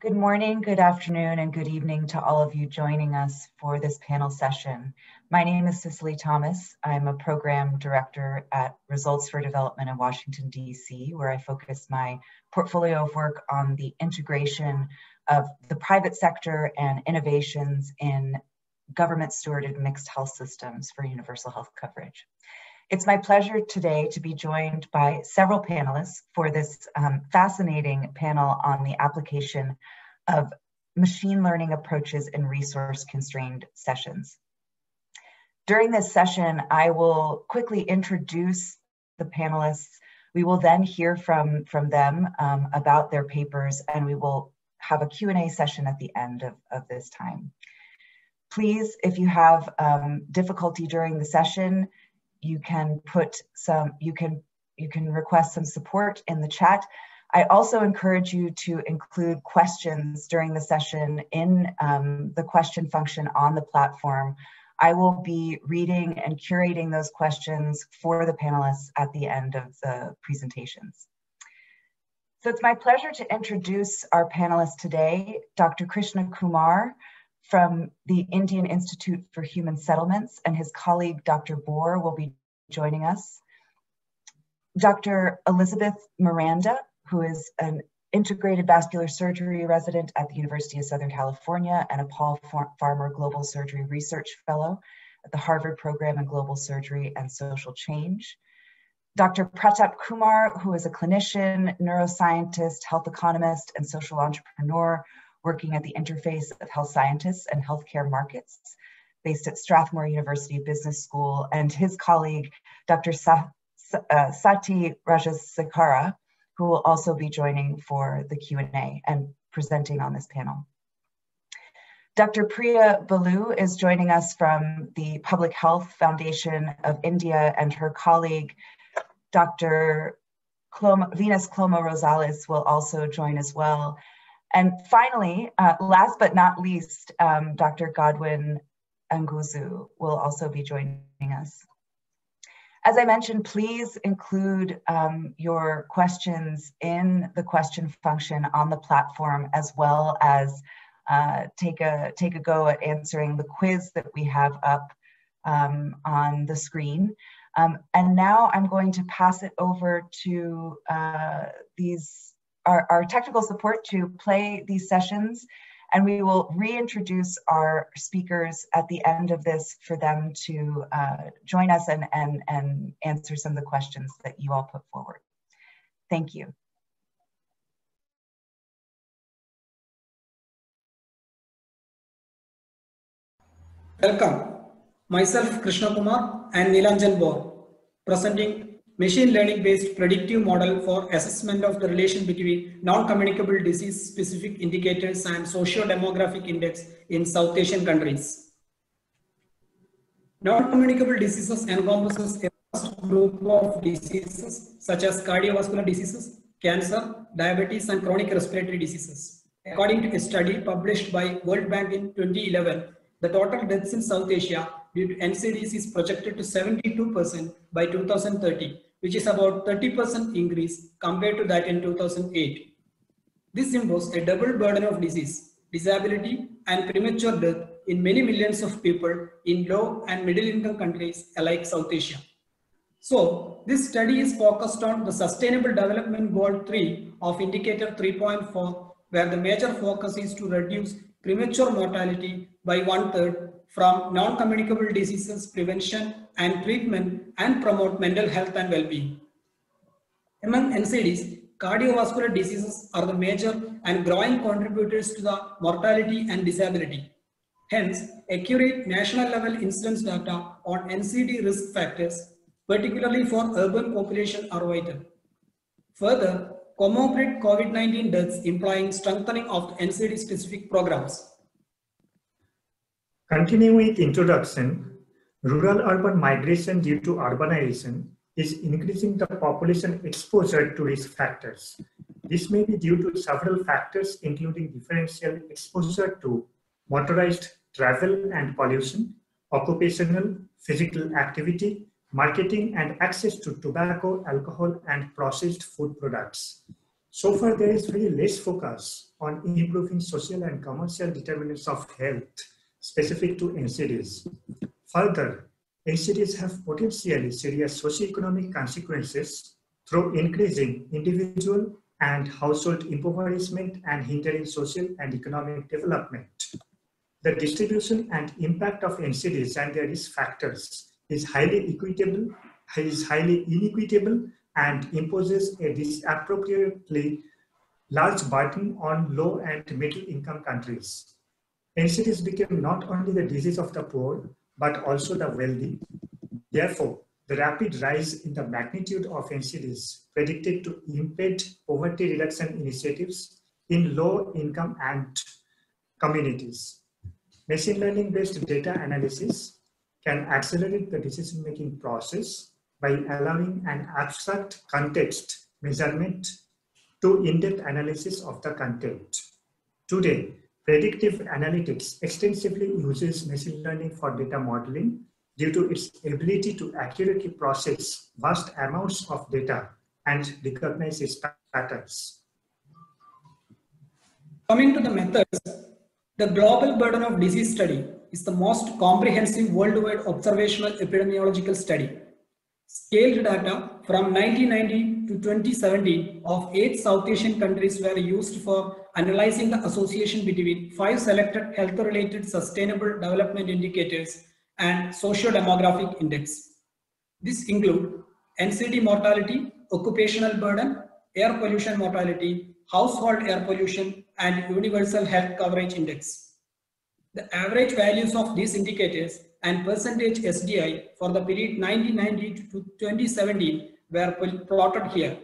Good morning, good afternoon, and good evening to all of you joining us for this panel session. My name is Cicely Thomas. I'm a program director at Results for Development in Washington, DC, where I focus my portfolio of work on the integration of the private sector and innovations in government stewarded mixed health systems for universal health coverage. It's my pleasure today to be joined by several panelists for this um, fascinating panel on the application of machine learning approaches in resource constrained sessions. During this session, I will quickly introduce the panelists. We will then hear from, from them um, about their papers and we will have a Q&A session at the end of, of this time. Please, if you have um, difficulty during the session, you can put some, you can, you can request some support in the chat. I also encourage you to include questions during the session in um, the question function on the platform. I will be reading and curating those questions for the panelists at the end of the presentations. So it's my pleasure to introduce our panelists today, Dr. Krishna Kumar, from the Indian Institute for Human Settlements and his colleague, Dr. Bohr, will be joining us. Dr. Elizabeth Miranda, who is an integrated vascular surgery resident at the University of Southern California and a Paul Farmer Global Surgery Research Fellow at the Harvard Program in Global Surgery and Social Change. Dr. Pratap Kumar, who is a clinician, neuroscientist, health economist, and social entrepreneur working at the interface of health scientists and healthcare markets, based at Strathmore University Business School, and his colleague, Dr. Sa uh, Sathy Rajasekharan, who will also be joining for the Q&A and presenting on this panel. Dr. Priya Balu is joining us from the Public Health Foundation of India and her colleague, Dr. Cloma, Venus Cloma Rosales will also join as well. And finally, uh, last but not least, um, Dr. Godwin Anguzu will also be joining us. As I mentioned, please include um, your questions in the question function on the platform, as well as uh, take, a, take a go at answering the quiz that we have up um, on the screen. Um, and now I'm going to pass it over to uh, these our, our technical support to play these sessions and we will reintroduce our speakers at the end of this for them to uh, join us and, and, and answer some of the questions that you all put forward. Thank you. Welcome. Myself Krishna Kumar and Nilanjan Bohr, presenting machine learning based predictive model for assessment of the relation between non-communicable disease specific indicators and socio-demographic index in South Asian countries. Non-communicable diseases encompasses a vast group of diseases such as cardiovascular diseases, cancer, diabetes and chronic respiratory diseases. According to a study published by World Bank in 2011, the total deaths in South Asia due to NCDs is projected to 72% by 2030 which is about 30% increase compared to that in 2008. This imposes a double burden of disease, disability and premature death in many millions of people in low and middle income countries like South Asia. So this study is focused on the Sustainable Development Goal 3 of Indicator 3.4 where the major focus is to reduce premature mortality by one third from non-communicable diseases prevention and treatment and promote mental health and well-being. Among NCDs, cardiovascular diseases are the major and growing contributors to the mortality and disability. Hence, accurate national level incidence data on NCD risk factors, particularly for urban population are vital. Further, comorbid COVID-19 deaths implying strengthening of NCD specific programs. Continuing with introduction, rural-urban migration due to urbanization is increasing the population exposure to risk factors. This may be due to several factors including differential exposure to motorized travel and pollution, occupational, physical activity, marketing and access to tobacco, alcohol and processed food products. So far, there is very less focus on improving social and commercial determinants of health specific to NCDs. Further, NCDs have potentially serious socioeconomic consequences through increasing individual and household impoverishment and hindering social and economic development. The distribution and impact of NCDs and their risk factors is highly equitable, is highly inequitable and imposes a disappropriately large burden on low and middle income countries. NCDs became not only the disease of the poor, but also the wealthy. Therefore, the rapid rise in the magnitude of NCDs predicted to impede poverty reduction initiatives in low income and communities. Machine learning based data analysis can accelerate the decision making process by allowing an abstract context measurement to in-depth analysis of the content. Today, predictive analytics extensively uses machine learning for data modeling due to its ability to accurately process vast amounts of data and recognize its patterns. Coming to the methods, the global burden of disease study is the most comprehensive worldwide observational epidemiological study. Scaled data from 1990 to 2017 of eight South Asian countries were used for analyzing the association between five selected health-related sustainable development indicators and socio-demographic index. This include NCD mortality, occupational burden, air pollution mortality, household air pollution, and universal health coverage index. The average values of these indicators and percentage SDI for the period 1990 to 2017 were plotted here.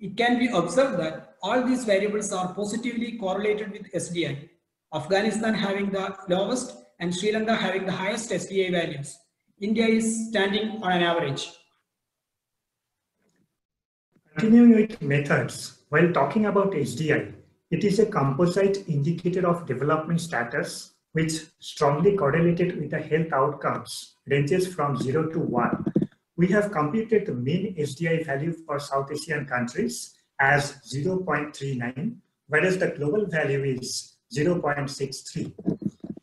It can be observed that all these variables are positively correlated with SDI. Afghanistan having the lowest and Sri Lanka having the highest SDI values. India is standing on an average. Continuing with methods, while talking about SDI, it is a composite indicator of development status which strongly correlated with the health outcomes ranges from 0 to 1. We have computed the mean SDI value for South Asian countries as 0.39, whereas the global value is 0.63.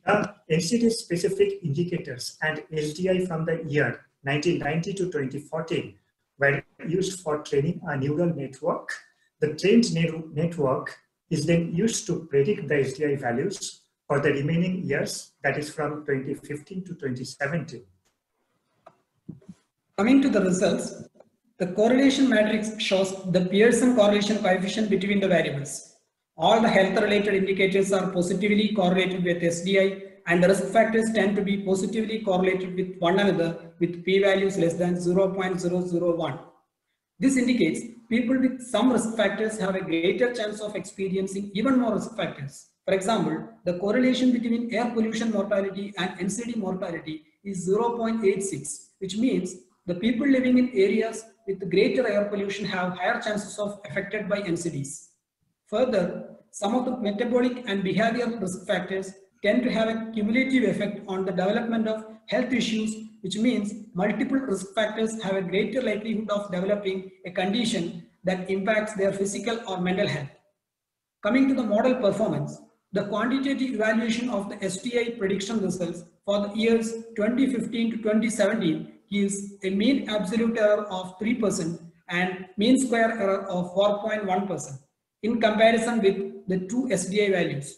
The NCD-specific indicators and SDI from the year 1990 to 2014 were used for training a neural network. The trained network is then used to predict the SDI values for the remaining years, that is from 2015 to 2017. Coming to the results, the correlation matrix shows the Pearson correlation coefficient between the variables. All the health related indicators are positively correlated with SDI and the risk factors tend to be positively correlated with one another with p-values less than 0.001. This indicates people with some risk factors have a greater chance of experiencing even more risk factors. For example, the correlation between air pollution mortality and NCD mortality is 0.86, which means the people living in areas with greater air pollution have higher chances of affected by NCDs. Further, some of the metabolic and behavioral risk factors tend to have a cumulative effect on the development of health issues, which means multiple risk factors have a greater likelihood of developing a condition that impacts their physical or mental health. Coming to the model performance, the quantitative evaluation of the SDI prediction results for the years 2015 to 2017 gives a mean absolute error of 3% and mean square error of 4.1% in comparison with the two SDI values.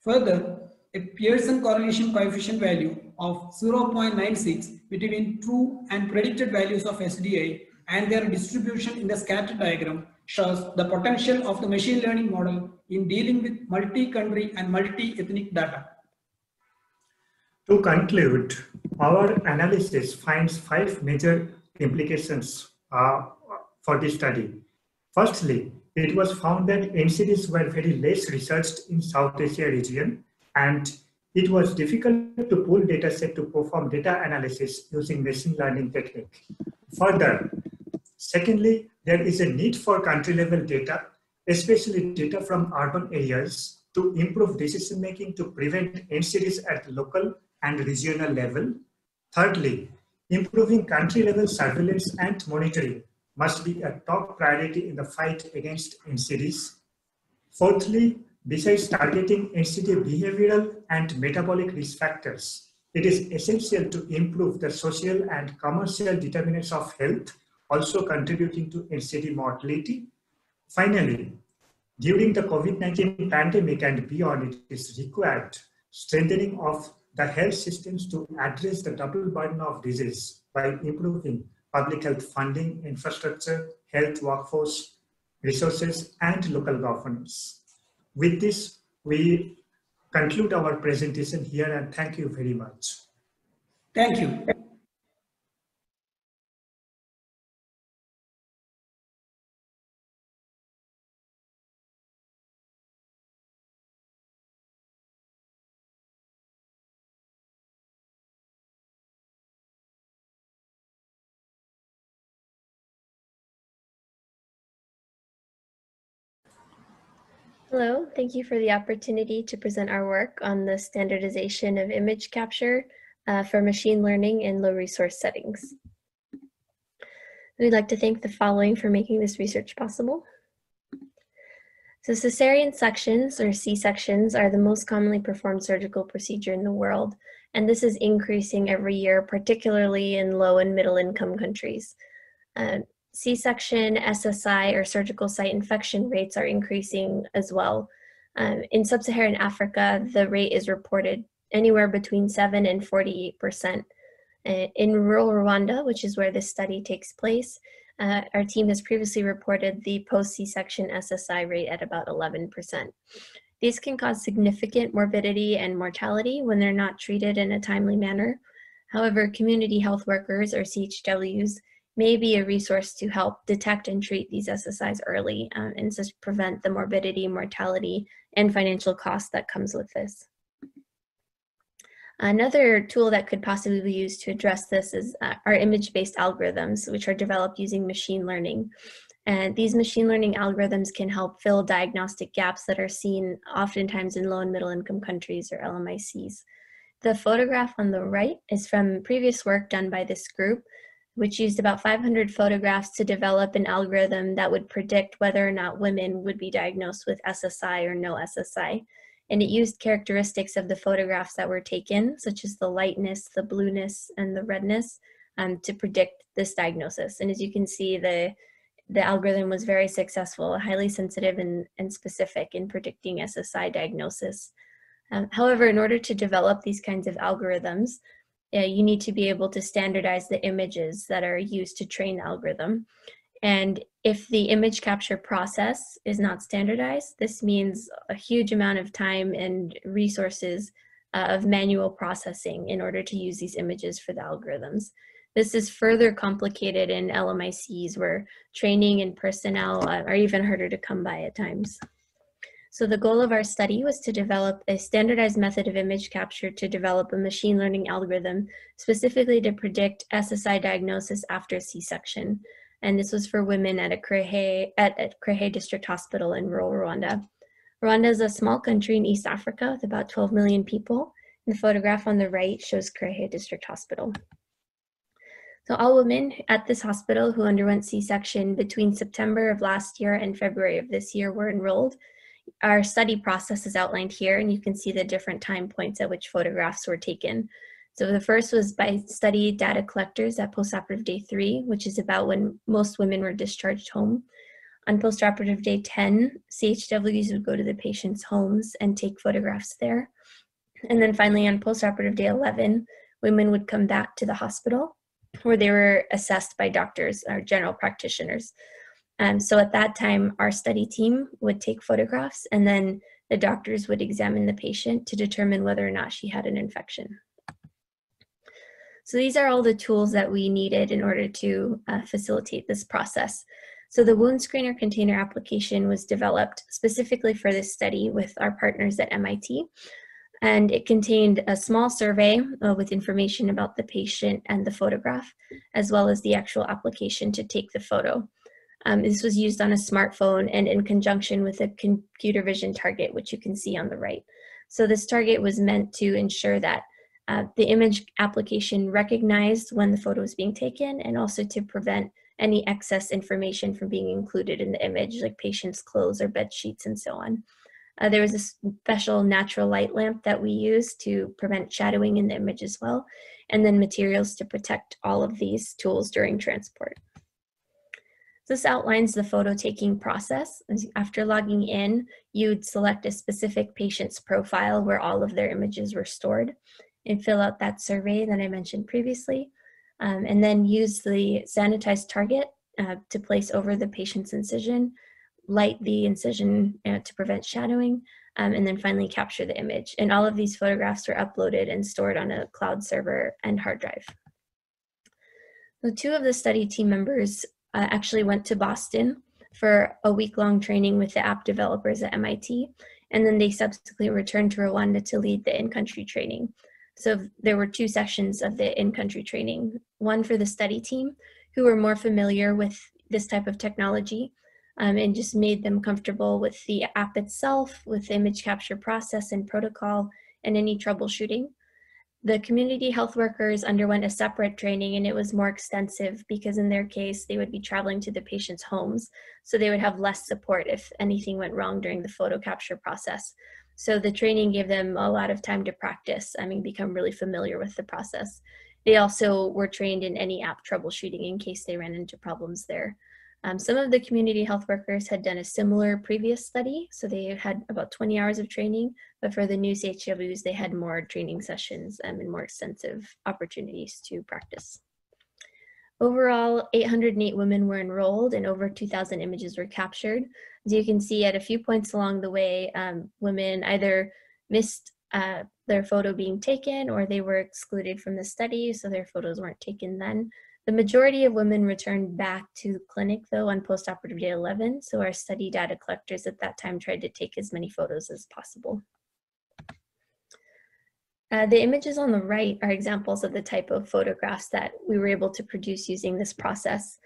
Further, a Pearson correlation coefficient value of 0.96 between true and predicted values of SDI and their distribution in the scatter diagram shows the potential of the machine learning model in dealing with multi-country and multi-ethnic data. To conclude, our analysis finds five major implications uh, for this study. Firstly, it was found that NCDs were very less researched in South Asia region and it was difficult to pull dataset to perform data analysis using machine learning technique. Further, secondly, there is a need for country level data, especially data from urban areas to improve decision making to prevent NCDs at local and regional level. Thirdly, improving country level surveillance and monitoring must be a top priority in the fight against NCDs. Fourthly, besides targeting NCD behavioral and metabolic risk factors, it is essential to improve the social and commercial determinants of health, also contributing to NCD mortality. Finally, during the COVID-19 pandemic and beyond, it is required strengthening of the health systems to address the double burden of disease by improving public health funding, infrastructure, health workforce, resources, and local governance. With this, we conclude our presentation here and thank you very much. Thank you. Hello, thank you for the opportunity to present our work on the standardization of image capture uh, for machine learning in low resource settings. We'd like to thank the following for making this research possible. So cesarean sections or C-sections are the most commonly performed surgical procedure in the world, and this is increasing every year, particularly in low and middle income countries. Uh, C-section, SSI, or surgical site infection rates are increasing as well. Um, in sub-Saharan Africa, the rate is reported anywhere between 7 and 48%. Uh, in rural Rwanda, which is where this study takes place, uh, our team has previously reported the post-C-section SSI rate at about 11%. These can cause significant morbidity and mortality when they're not treated in a timely manner. However, community health workers, or CHWs, may be a resource to help detect and treat these SSIs early um, and to prevent the morbidity, mortality, and financial cost that comes with this. Another tool that could possibly be used to address this is uh, our image-based algorithms, which are developed using machine learning. And these machine learning algorithms can help fill diagnostic gaps that are seen oftentimes in low and middle income countries or LMICs. The photograph on the right is from previous work done by this group which used about 500 photographs to develop an algorithm that would predict whether or not women would be diagnosed with SSI or no SSI. And it used characteristics of the photographs that were taken, such as the lightness, the blueness, and the redness, um, to predict this diagnosis. And as you can see, the the algorithm was very successful, highly sensitive and, and specific in predicting SSI diagnosis. Um, however, in order to develop these kinds of algorithms, uh, you need to be able to standardize the images that are used to train the algorithm. And if the image capture process is not standardized, this means a huge amount of time and resources uh, of manual processing in order to use these images for the algorithms. This is further complicated in LMICs where training and personnel uh, are even harder to come by at times. So the goal of our study was to develop a standardized method of image capture to develop a machine learning algorithm specifically to predict SSI diagnosis after C-section. And this was for women at a Kirehe, at, at Kirehe District Hospital in rural Rwanda. Rwanda is a small country in East Africa with about 12 million people. The photograph on the right shows Kirehe District Hospital. So all women at this hospital who underwent C-section between September of last year and February of this year were enrolled our study process is outlined here and you can see the different time points at which photographs were taken. So the first was by study data collectors at postoperative day three, which is about when most women were discharged home. On postoperative day 10, CHWs would go to the patient's homes and take photographs there. And then finally on postoperative day 11, women would come back to the hospital where they were assessed by doctors or general practitioners. Um, so at that time, our study team would take photographs and then the doctors would examine the patient to determine whether or not she had an infection. So these are all the tools that we needed in order to uh, facilitate this process. So the wound screener container application was developed specifically for this study with our partners at MIT. And it contained a small survey uh, with information about the patient and the photograph, as well as the actual application to take the photo. Um, this was used on a smartphone and in conjunction with a computer vision target, which you can see on the right. So this target was meant to ensure that uh, the image application recognized when the photo was being taken and also to prevent any excess information from being included in the image, like patient's clothes or bed sheets and so on. Uh, there was a special natural light lamp that we used to prevent shadowing in the image as well, and then materials to protect all of these tools during transport. This outlines the photo taking process. After logging in, you'd select a specific patient's profile where all of their images were stored and fill out that survey that I mentioned previously, um, and then use the sanitized target uh, to place over the patient's incision, light the incision uh, to prevent shadowing, um, and then finally capture the image. And all of these photographs were uploaded and stored on a cloud server and hard drive. The two of the study team members uh, actually went to Boston for a week long training with the app developers at MIT. And then they subsequently returned to Rwanda to lead the in country training. So there were two sessions of the in country training one for the study team, who were more familiar with this type of technology um, and just made them comfortable with the app itself, with the image capture process and protocol, and any troubleshooting. The community health workers underwent a separate training and it was more extensive because in their case, they would be traveling to the patient's homes. So they would have less support if anything went wrong during the photo capture process. So the training gave them a lot of time to practice, I mean, become really familiar with the process. They also were trained in any app troubleshooting in case they ran into problems there. Um, some of the community health workers had done a similar previous study, so they had about 20 hours of training, but for the new CHWs, they had more training sessions um, and more extensive opportunities to practice. Overall, 808 women were enrolled and over 2,000 images were captured. As you can see at a few points along the way, um, women either missed uh, their photo being taken or they were excluded from the study, so their photos weren't taken then. The majority of women returned back to the clinic though on postoperative day 11, so our study data collectors at that time tried to take as many photos as possible. Uh, the images on the right are examples of the type of photographs that we were able to produce using this process.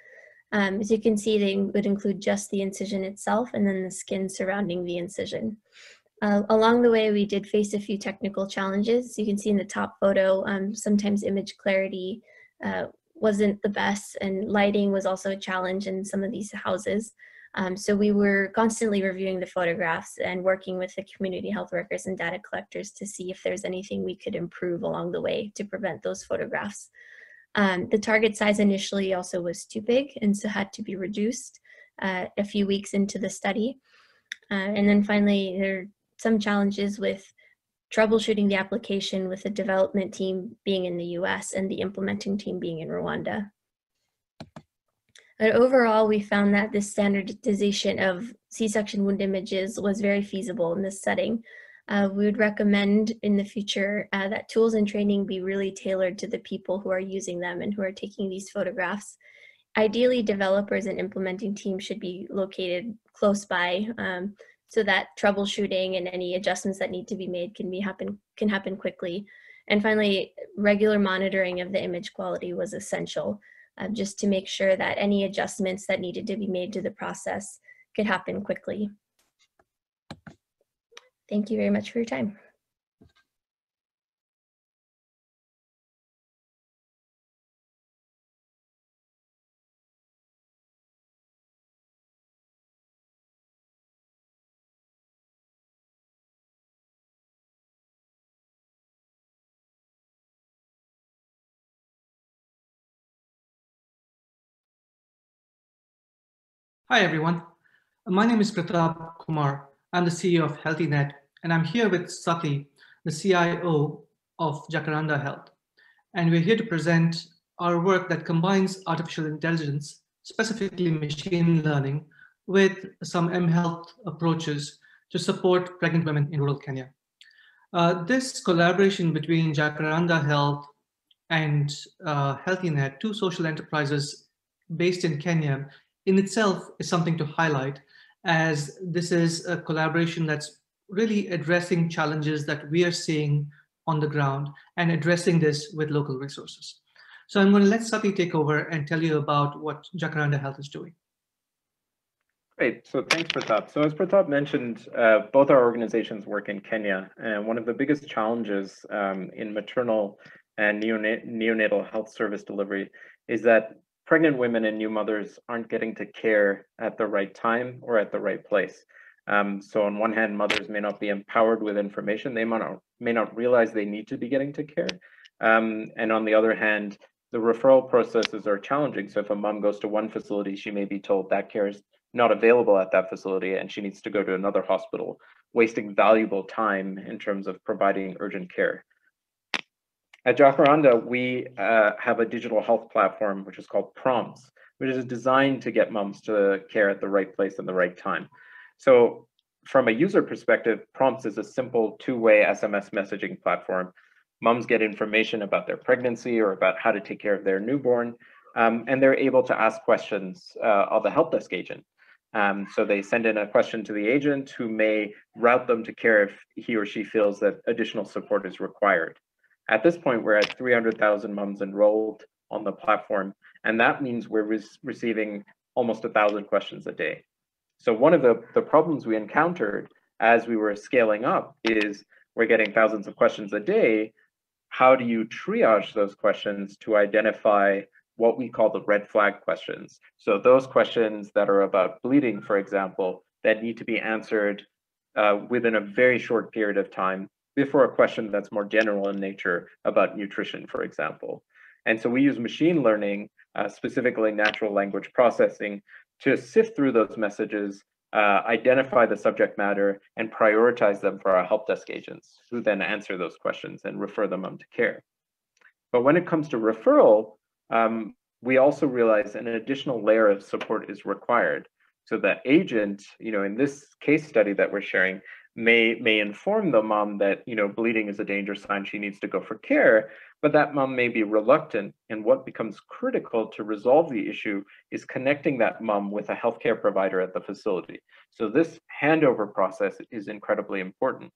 Um, as you can see, they would include just the incision itself and then the skin surrounding the incision. Uh, along the way, we did face a few technical challenges. You can see in the top photo, um, sometimes image clarity uh, wasn't the best and lighting was also a challenge in some of these houses. Um, so we were constantly reviewing the photographs and working with the community health workers and data collectors to see if there's anything we could improve along the way to prevent those photographs. Um, the target size initially also was too big and so had to be reduced uh, a few weeks into the study. Uh, and then finally, there are some challenges with troubleshooting the application with the development team being in the US and the implementing team being in Rwanda. But overall, we found that this standardization of C-section wound images was very feasible in this setting. Uh, we would recommend in the future uh, that tools and training be really tailored to the people who are using them and who are taking these photographs. Ideally, developers and implementing teams should be located close by um, so that troubleshooting and any adjustments that need to be made can be happen can happen quickly. And finally, regular monitoring of the image quality was essential, uh, just to make sure that any adjustments that needed to be made to the process could happen quickly. Thank you very much for your time. Hi, everyone. My name is Pratap Kumar. I'm the CEO of Health-E-Net, and I'm here with Sathy, the CIO of Jacaranda Health. And we're here to present our work that combines artificial intelligence, specifically machine learning, with some mHealth approaches to support pregnant women in rural Kenya. Uh, this collaboration between Jacaranda Health and uh, Health-E-Net, two social enterprises based in Kenya, in itself is something to highlight as this is a collaboration that's really addressing challenges that we are seeing on the ground and addressing this with local resources. So I'm going to let Sathy take over and tell you about what Jacaranda Health is doing. Great. So thanks, Pratap. So as Pratap mentioned, uh, both our organizations work in Kenya, and one of the biggest challenges um, in maternal and neonatal health service delivery is that pregnant women and new mothers aren't getting to care at the right time or at the right place. Um, so on one hand, mothers may not be empowered with information. They might not, may not realize they need to be getting to care. Um, and on the other hand, the referral processes are challenging. So if a mom goes to one facility, she may be told that care is not available at that facility and she needs to go to another hospital, wasting valuable time in terms of providing urgent care. At Jacaranda, we uh, have a digital health platform, which is called Prompts, which is designed to get moms to care at the right place and the right time. So from a user perspective, Prompts is a simple two-way SMS messaging platform. Moms get information about their pregnancy or about how to take care of their newborn, um, and they're able to ask questions uh, of the help desk agent. Um, so they send in a question to the agent who may route them to care if he or she feels that additional support is required. At this point, we're at 300,000 moms enrolled on the platform, and that means we're re receiving almost a thousand questions a day. So one of the, the problems we encountered as we were scaling up is we're getting thousands of questions a day. How do you triage those questions to identify what we call the red flag questions? So those questions that are about bleeding, for example, that need to be answered uh, within a very short period of time before a question that's more general in nature about nutrition, for example. And so we use machine learning, uh, specifically natural language processing, to sift through those messages, uh, identify the subject matter, and prioritize them for our help desk agents, who then answer those questions and refer them on to care. But when it comes to referral, um, we also realize an additional layer of support is required. So that agent, you know, in this case study that we're sharing, may may inform the mom that you know bleeding is a danger sign she needs to go for care but that mom may be reluctant. And what becomes critical to resolve the issue is connecting that mom with a healthcare provider at the facility. So this handover process is incredibly important.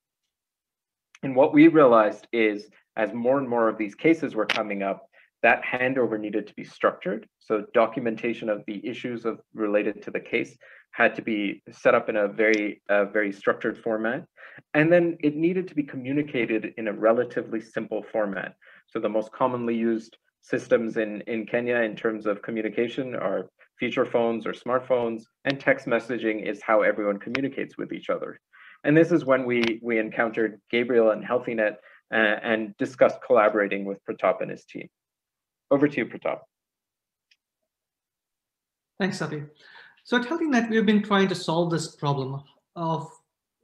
And what we realized is as more and more of these cases were coming up that handover needed to be structured. So documentation of the issues of related to the case had to be set up in a very, uh, very structured format. And then it needed to be communicated in a relatively simple format. So the most commonly used systems in, in Kenya in terms of communication are feature phones or smartphones, and text messaging is how everyone communicates with each other. And this is when we, we encountered Gabriel and Health-E-Net uh, and discussed collaborating with Pratap and his team. Over to you, Pratap. Thanks, Sathy. So at Health-E-Net, we've been trying to solve this problem of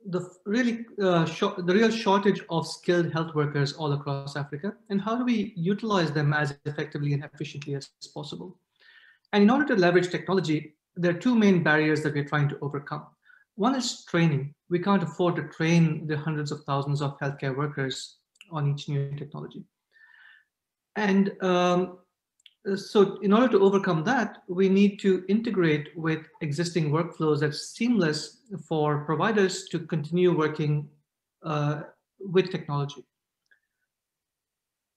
the really uh, the real shortage of skilled health workers all across Africa, and how do we utilize them as effectively and efficiently as possible? And in order to leverage technology, there are two main barriers that we're trying to overcome. One is training. We can't afford to train the hundreds of thousands of healthcare workers on each new technology. And um, so in order to overcome that, we need to integrate with existing workflows that's seamless for providers to continue working uh, with technology.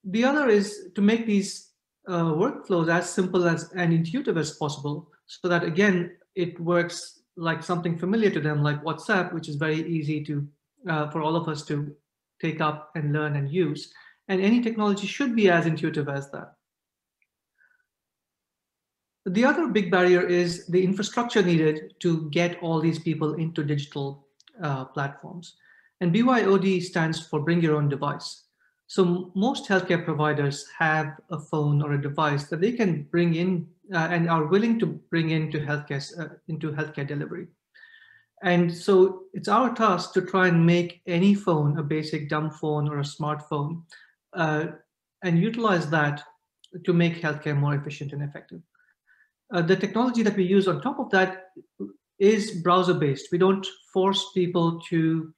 The other is to make these uh, workflows as simple as and intuitive as possible so that again, it works like something familiar to them like WhatsApp, which is very easy to uh, for all of us to take up and learn and use. And any technology should be as intuitive as that. The other big barrier is the infrastructure needed to get all these people into digital uh, platforms. And BYOD stands for bring your own device. So most healthcare providers have a phone or a device that they can bring in uh, and are willing to bring into healthcare, uh, into healthcare delivery. And so it's our task to try and make any phone, a basic dumb phone or a smartphone, uh, and utilize that to make healthcare more efficient and effective. Uh, the technology that we use on top of that is browser based. We don't force people to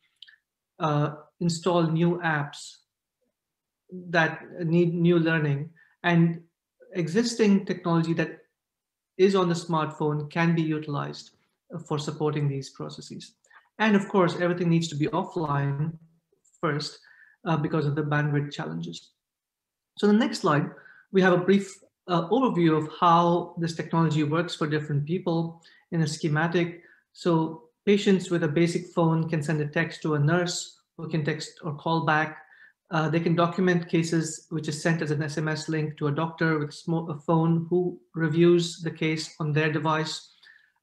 uh, install new apps that need new learning and existing technology that is on the smartphone can be utilized for supporting these processes. And of course, everything needs to be offline first uh, because of the bandwidth challenges. So the next slide, we have a brief uh, overview of how this technology works for different people in a schematic. So patients with a basic phone can send a text to a nurse who can text or call back Uh, they can document cases which is sent as an SMS link to a doctor with a phone who reviews the case on their device,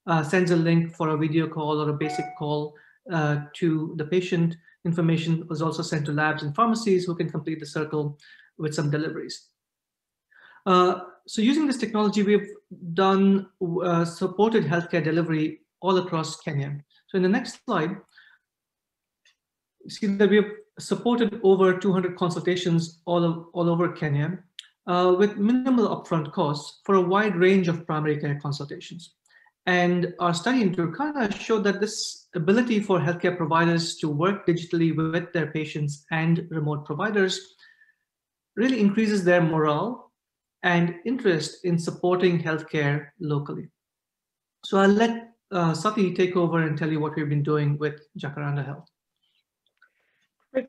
uh, sends a link for a video call or a basic call uh, to the patient. Information was also sent to labs and pharmacies who can complete the circle with some deliveries. Uh, so using this technology, we've done uh, supported healthcare delivery all across Kenya. So in the next slide, you see that we have supported over 200 consultations all, of, all over Kenya uh, with minimal upfront costs for a wide range of primary care consultations. And our study in Turkana showed that this ability for healthcare providers to work digitally with their patients and remote providers really increases their morale and interest in supporting healthcare locally. So I'll let uh, Sathy take over and tell you what we've been doing with Jacaranda Health.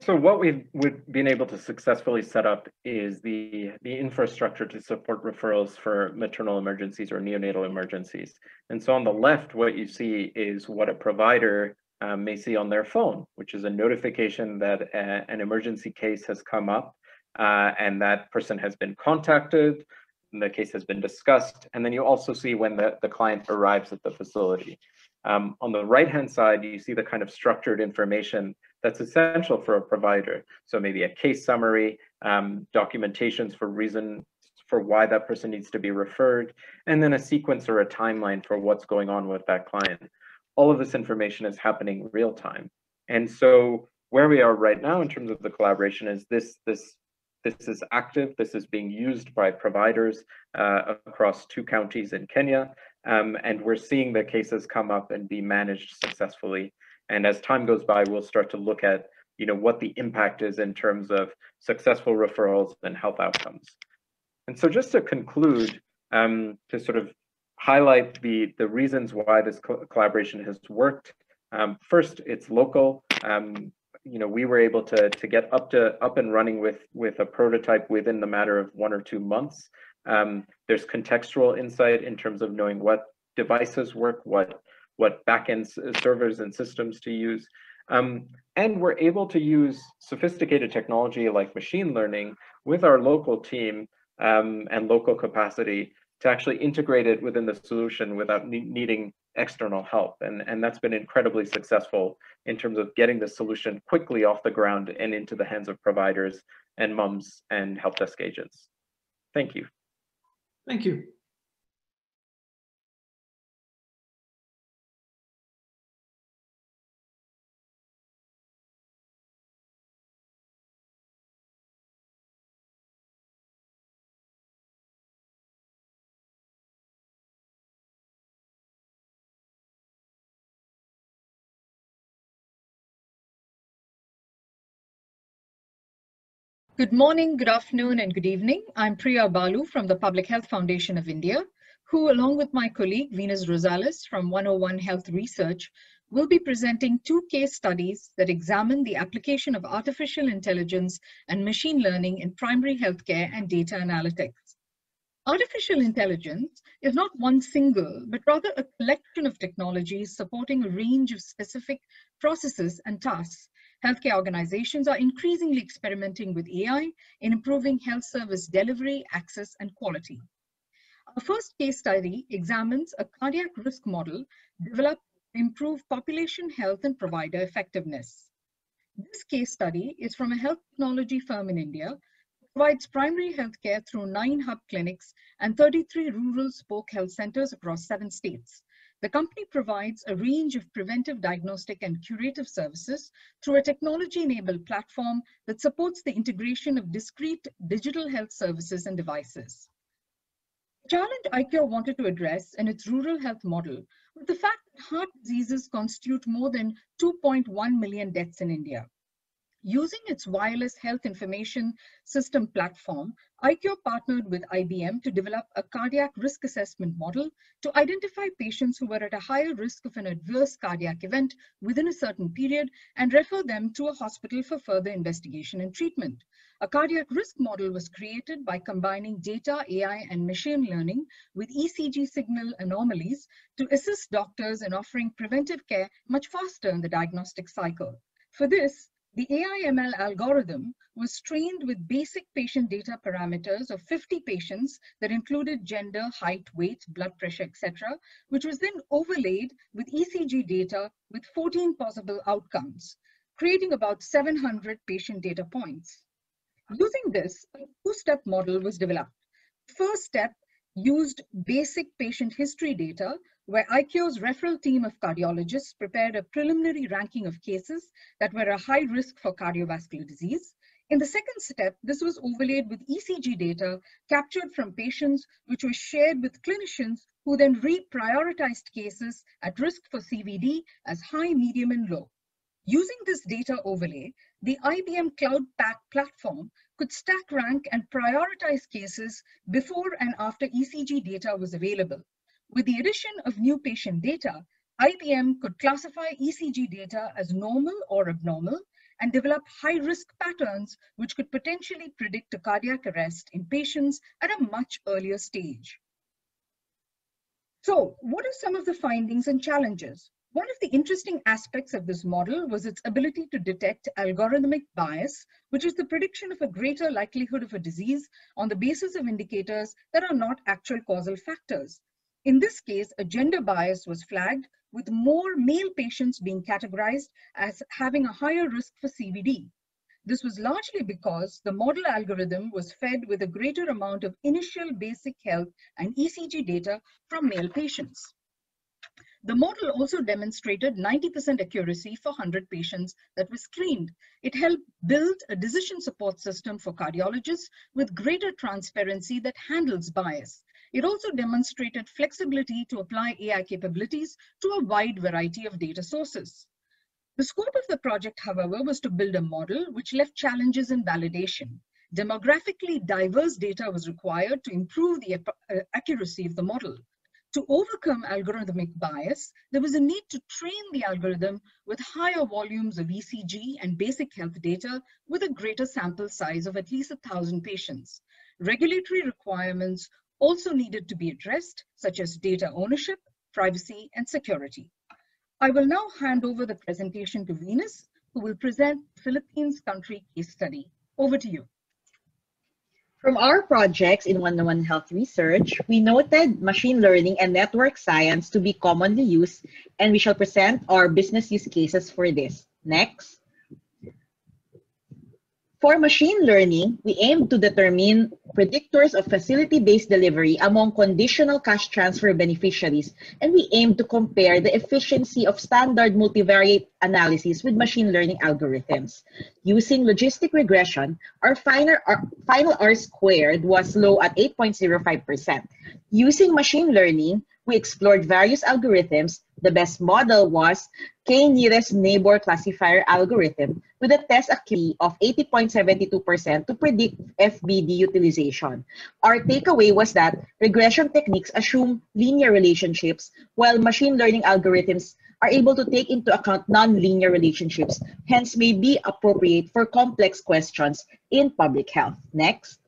So what we've, we've been able to successfully set up is the, the infrastructure to support referrals for maternal emergencies or neonatal emergencies. And so on the left, what you see is what a provider um, may see on their phone, which is a notification that a, uh, an emergency case has come up uh, and that person has been contacted, the case has been discussed, and then you also see when the, the client arrives at the facility. Um, on the right-hand side, you see the kind of structured information that's essential for a provider. So maybe a case summary, um, documentations for reason for why that person needs to be referred, and then a sequence or a timeline for what's going on with that client. All of this information is happening real time. And so where we are right now in terms of the collaboration is this, this, this is active, this is being used by providers uh, across two counties in Kenya, um, and we're seeing the cases come up and be managed successfully. And as time goes by, we'll start to look at you know, what the impact is in terms of successful referrals and health outcomes. And so just to conclude, um, to sort of highlight the, the reasons why this co collaboration has worked. Um, first, it's local. Um, you know, we were able to, to get up to up and running with, with a prototype within the matter of one or two months. Um, there's contextual insight in terms of knowing what devices work, what what backend servers and systems to use. Um, and we're able to use sophisticated technology like machine learning with our local team um, and local capacity to actually integrate it within the solution without ne needing external help. And, and that's been incredibly successful in terms of getting the solution quickly off the ground and into the hands of providers and mums and help desk agents. Thank you. Thank you. Good morning, good afternoon, and good evening. I'm Priya Balu from the Public Health Foundation of India, who, along with my colleague Venus Rosales from 101 Health Research, will be presenting two case studies that examine the application of artificial intelligence and machine learning in primary healthcare and data analytics. Artificial intelligence is not one single, but rather a collection of technologies supporting a range of specific processes and tasks Healthcare organizations are increasingly experimenting with AI in improving health service delivery, access, and quality. Our first case study examines a cardiac risk model developed to improve population health and provider effectiveness. This case study is from a health technology firm in India provides primary health care through nine hub clinics and 33 rural spoke health centers across seven states. The company provides a range of preventive diagnostic and curative services through a technology-enabled platform that supports the integration of discrete digital health services and devices. The challenge iKure wanted to address in its rural health model was the fact that heart diseases constitute more than 2.1 million deaths in India. Using its wireless health information system platform, iKure partnered with IBM to develop a cardiac risk assessment model to identify patients who were at a higher risk of an adverse cardiac event within a certain period and refer them to a hospital for further investigation and treatment. A cardiac risk model was created by combining data, AI, and machine learning with ECG signal anomalies to assist doctors in offering preventive care much faster in the diagnostic cycle. For this, The AI-ML algorithm was trained with basic patient data parameters of 50 patients that included gender, height, weight, blood pressure, etc., which was then overlaid with ECG data with 14 possible outcomes, creating about 700 patient data points. Using this, a two-step model was developed. First step used basic patient history data where iKure's referral team of cardiologists prepared a preliminary ranking of cases that were a high risk for cardiovascular disease. In the second step, this was overlaid with ECG data captured from patients, which was shared with clinicians who then reprioritized cases at risk for CVD as high, medium, and low. Using this data overlay, the IBM Cloud Pak platform could stack rank and prioritize cases before and after ECG data was available. With the addition of new patient data, IBM could classify ECG data as normal or abnormal and develop high-risk patterns which could potentially predict a cardiac arrest in patients at a much earlier stage. So what are some of the findings and challenges? One of the interesting aspects of this model was its ability to detect algorithmic bias, which is the prediction of a greater likelihood of a disease on the basis of indicators that are not actual causal factors. In this case, a gender bias was flagged with more male patients being categorized as having a higher risk for CVD. This was largely because the model algorithm was fed with a greater amount of initial basic health and ECG data from male patients. The model also demonstrated 90% accuracy for 100 patients that were screened. It helped build a decision support system for cardiologists with greater transparency that handles bias. It also demonstrated flexibility to apply AI capabilities to a wide variety of data sources. The scope of the project, however, was to build a model which left challenges in validation. Demographically diverse data was required to improve the uh, accuracy of the model. To overcome algorithmic bias, there was a need to train the algorithm with higher volumes of ECG and basic health data with a greater sample size of at least 1,000 patients. Regulatory requirements also needed to be addressed, such as data ownership, privacy, and security. I will now hand over the presentation to Venus, who will present Philippines country case study. Over to you. From our projects in one-on-one health research, we noted machine learning and network science to be commonly used, and we shall present our business use cases for this. Next. For machine learning, we aim to determine predictors of facility-based delivery among conditional cash transfer beneficiaries, and we aim to compare the efficiency of standard multivariate analysis with machine learning algorithms. Using logistic regression, our final R, final R squared was low at 8.05%. Using machine learning, we explored various algorithms. The best model was K-nearest neighbor classifier algorithm with a test accuracy of 80.72% to predict FBD utilization. Our takeaway was that regression techniques assume linear relationships, while machine learning algorithms are able to take into account non-linear relationships, hence may be appropriate for complex questions in public health. Next.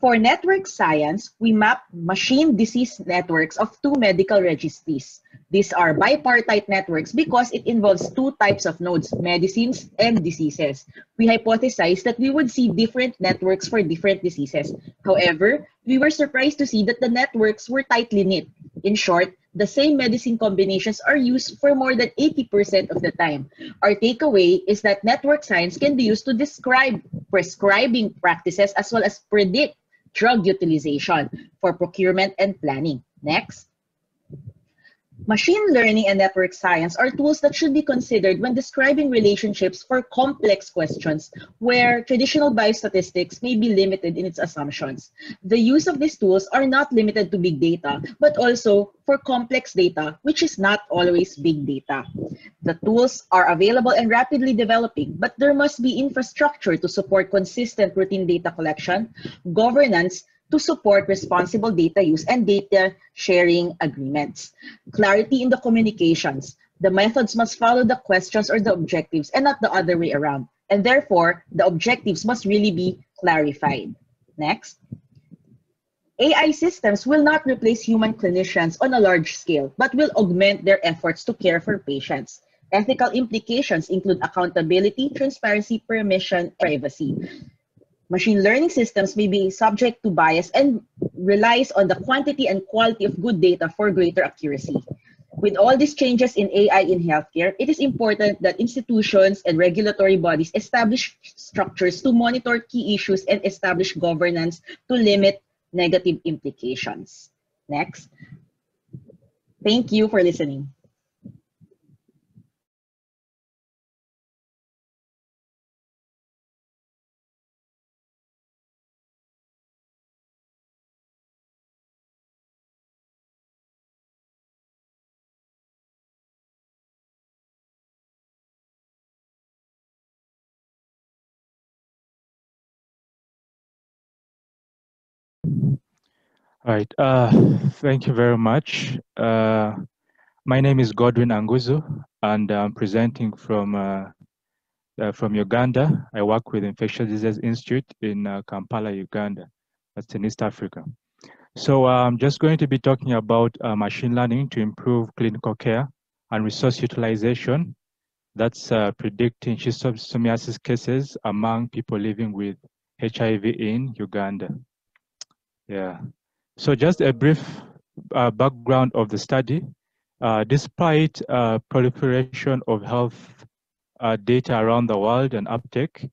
For network science, we map medicine disease networks of two medical registries. These are bipartite networks because it involves two types of nodes, medicines and diseases. We hypothesized that we would see different networks for different diseases. However, we were surprised to see that the networks were tightly knit. In short, the same medicine combinations are used for more than 80% of the time. Our takeaway is that network science can be used to describe prescribing practices as well as predict drug utilization for procurement and planning. Next. Machine learning and network science are tools that should be considered when describing relationships for complex questions where traditional biostatistics may be limited in its assumptions. The use of these tools are not limited to big data, but also for complex data, which is not always big data. The tools are available and rapidly developing, but there must be infrastructure to support consistent routine data collection, governance, to support responsible data use and data sharing agreements. Clarity in the communications. The methods must follow the questions or the objectives and not the other way around. And therefore, the objectives must really be clarified. Next. AI systems will not replace human clinicians on a large scale, but will augment their efforts to care for patients. Ethical implications include accountability, transparency, permission, privacy. Machine learning systems may be subject to bias and relies on the quantity and quality of good data for greater accuracy. With all these changes in AI in healthcare, it is important that institutions and regulatory bodies establish structures to monitor key issues and establish governance to limit negative implications. Next. Thank you for listening. Right. Uh, thank you very much. Uh, my name is Godwin Anguzu, and I'm presenting from uh, uh from Uganda. I work with Infectious Disease Institute in uh, Kampala, Uganda. That's in East Africa. So I'm just going to be talking about uh, machine learning to improve clinical care and resource utilization. That's predicting schistosomiasis cases among people living with HIV in Uganda. Yeah. So just a brief uh, background of the study. Uh, despite uh, proliferation of health uh, data around the world and uptake,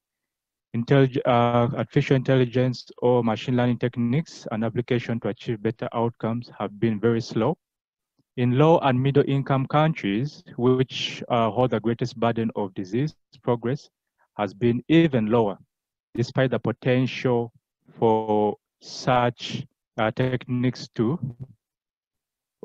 intellig uh, artificial intelligence or machine learning techniques and application to achieve better outcomes have been very slow. In low and middle income countries, which uh, hold the greatest burden of disease progress, has been even lower, despite the potential for such techniques to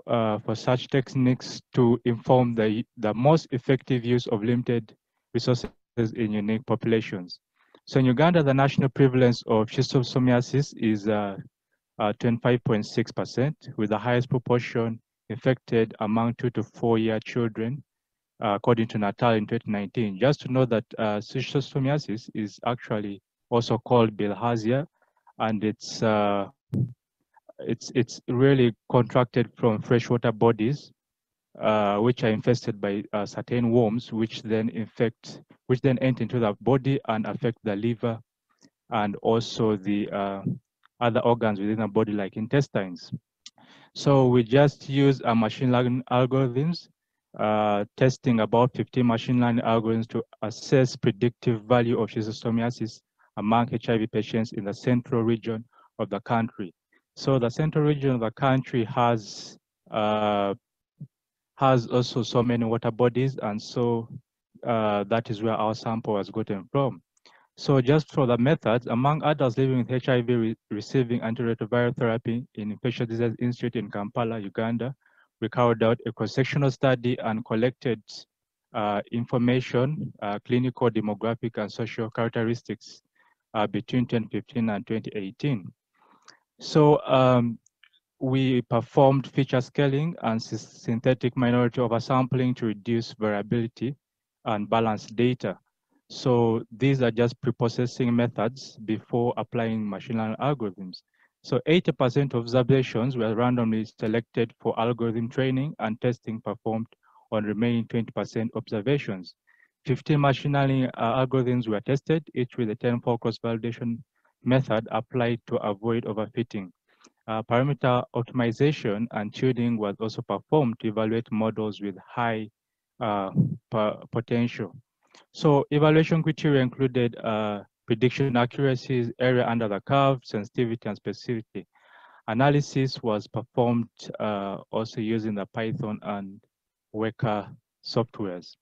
uh, for such techniques to inform the, the most effective use of limited resources in unique populations. So in Uganda, the national prevalence of schistosomiasis is 25.6%, uh, uh with the highest proportion infected among two to four year children, uh, according to Natal in 2019. Just to know that uh, schistosomiasis is actually also called bilharzia, and it's uh, it's it's really contracted from freshwater bodies, uh, which are infested by uh, certain worms, which then infect, which then enter into the body and affect the liver, and also the uh, other organs within the body, like intestines. So we just use a machine learning algorithms, uh, testing about 15 machine learning algorithms to assess predictive value of schistosomiasis among HIV patients in the central region of the country. So the central region of the country has uh, has also so many water bodies, and so uh, that is where our sample was gotten from. So just for the methods, among adults living with HIV re receiving antiretroviral therapy in Infectious Disease Institute in Kampala, Uganda, we carried out a cross-sectional study and collected uh, information, uh, clinical, demographic, and social characteristics uh, between 2015 and 2018. So um, we performed feature scaling and synthetic minority oversampling to reduce variability and balance data. So these are just preprocessing methods before applying machine learning algorithms. So 80% of observations were randomly selected for algorithm training and testing performed on remaining 20% observations. 15 machine learning uh, algorithms were tested, each with a 10-fold cross-validation method applied to avoid overfitting. Uh, parameter optimization and tuning was also performed to evaluate models with high uh, potential. So evaluation criteria included uh, prediction accuracy, area under the curve, sensitivity, and specificity. Analysis was performed uh, also using the Python and Weka softwares.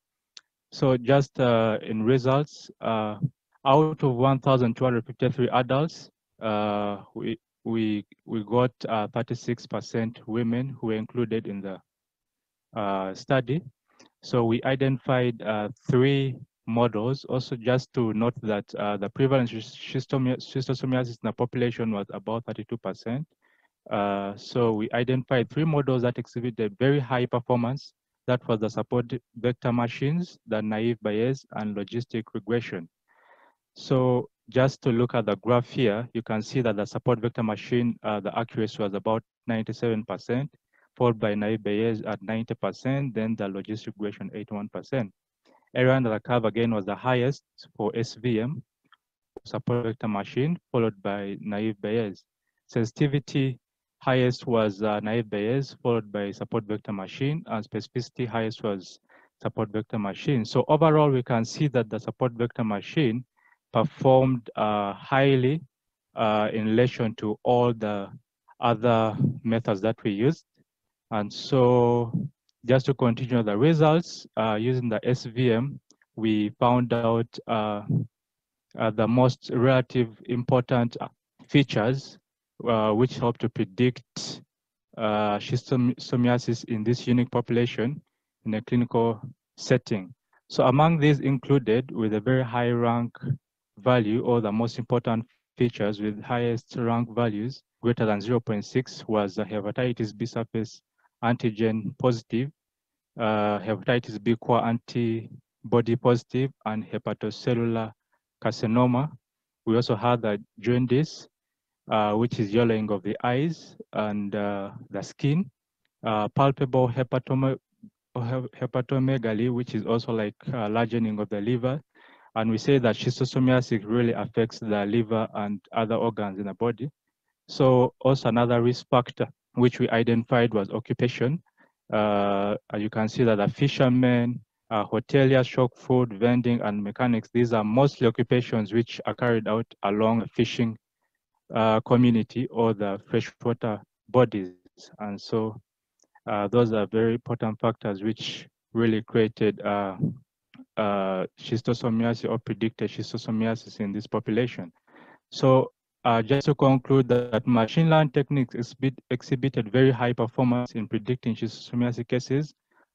So just uh, in results, uh, out of 1,253 adults, uh, we, we, we got 36% uh, women who were included in the uh, study. So we identified uh, three models. Also, just to note that uh, the prevalence of schistosomiasis in the population was about 32%. Uh, so we identified three models that exhibited very high performance. That was the support vector machines, the naive Bayes, and logistic regression. So just to look at the graph here, you can see that the support vector machine, uh, the accuracy was about 97%, followed by naive Bayes at 90%, then the logistic regression 81%. area under the curve again was the highest for SVM, support vector machine, followed by naive Bayes. Sensitivity highest was uh, naive Bayes, followed by support vector machine, and specificity highest was support vector machine. So overall, we can see that the support vector machine performed uh, highly uh, in relation to all the other methods that we used. And so just to continue the results, uh, using the SVM, we found out the most relative important features uh, which help to predict uh, schistosomiasis in this unique population in a clinical setting. So among these included with a very high rank value or the most important features with highest rank values greater than 0.6 was the hepatitis B surface antigen positive, uh, hepatitis B core antibody positive, and hepatocellular carcinoma. We also had the jaundice, uh, which is yellowing of the eyes and uh, the skin, uh, palpable hepatome hepatomegaly, which is also like uh, largening of the liver. And we say that schistosomiasis really affects the liver and other organs in the body. So also another risk factor which we identified was occupation. Uh, you can see that the fishermen, uh, hoteliers, shop food, vending, and mechanics, these are mostly occupations which are carried out along the fishing uh, community or the freshwater bodies. And so uh, those are very important factors which really created uh, schistosomiasis or predicted schistosomiasis in this population. So uh, just to conclude that machine learning techniques exhibit, exhibited very high performance in predicting schistosomiasis cases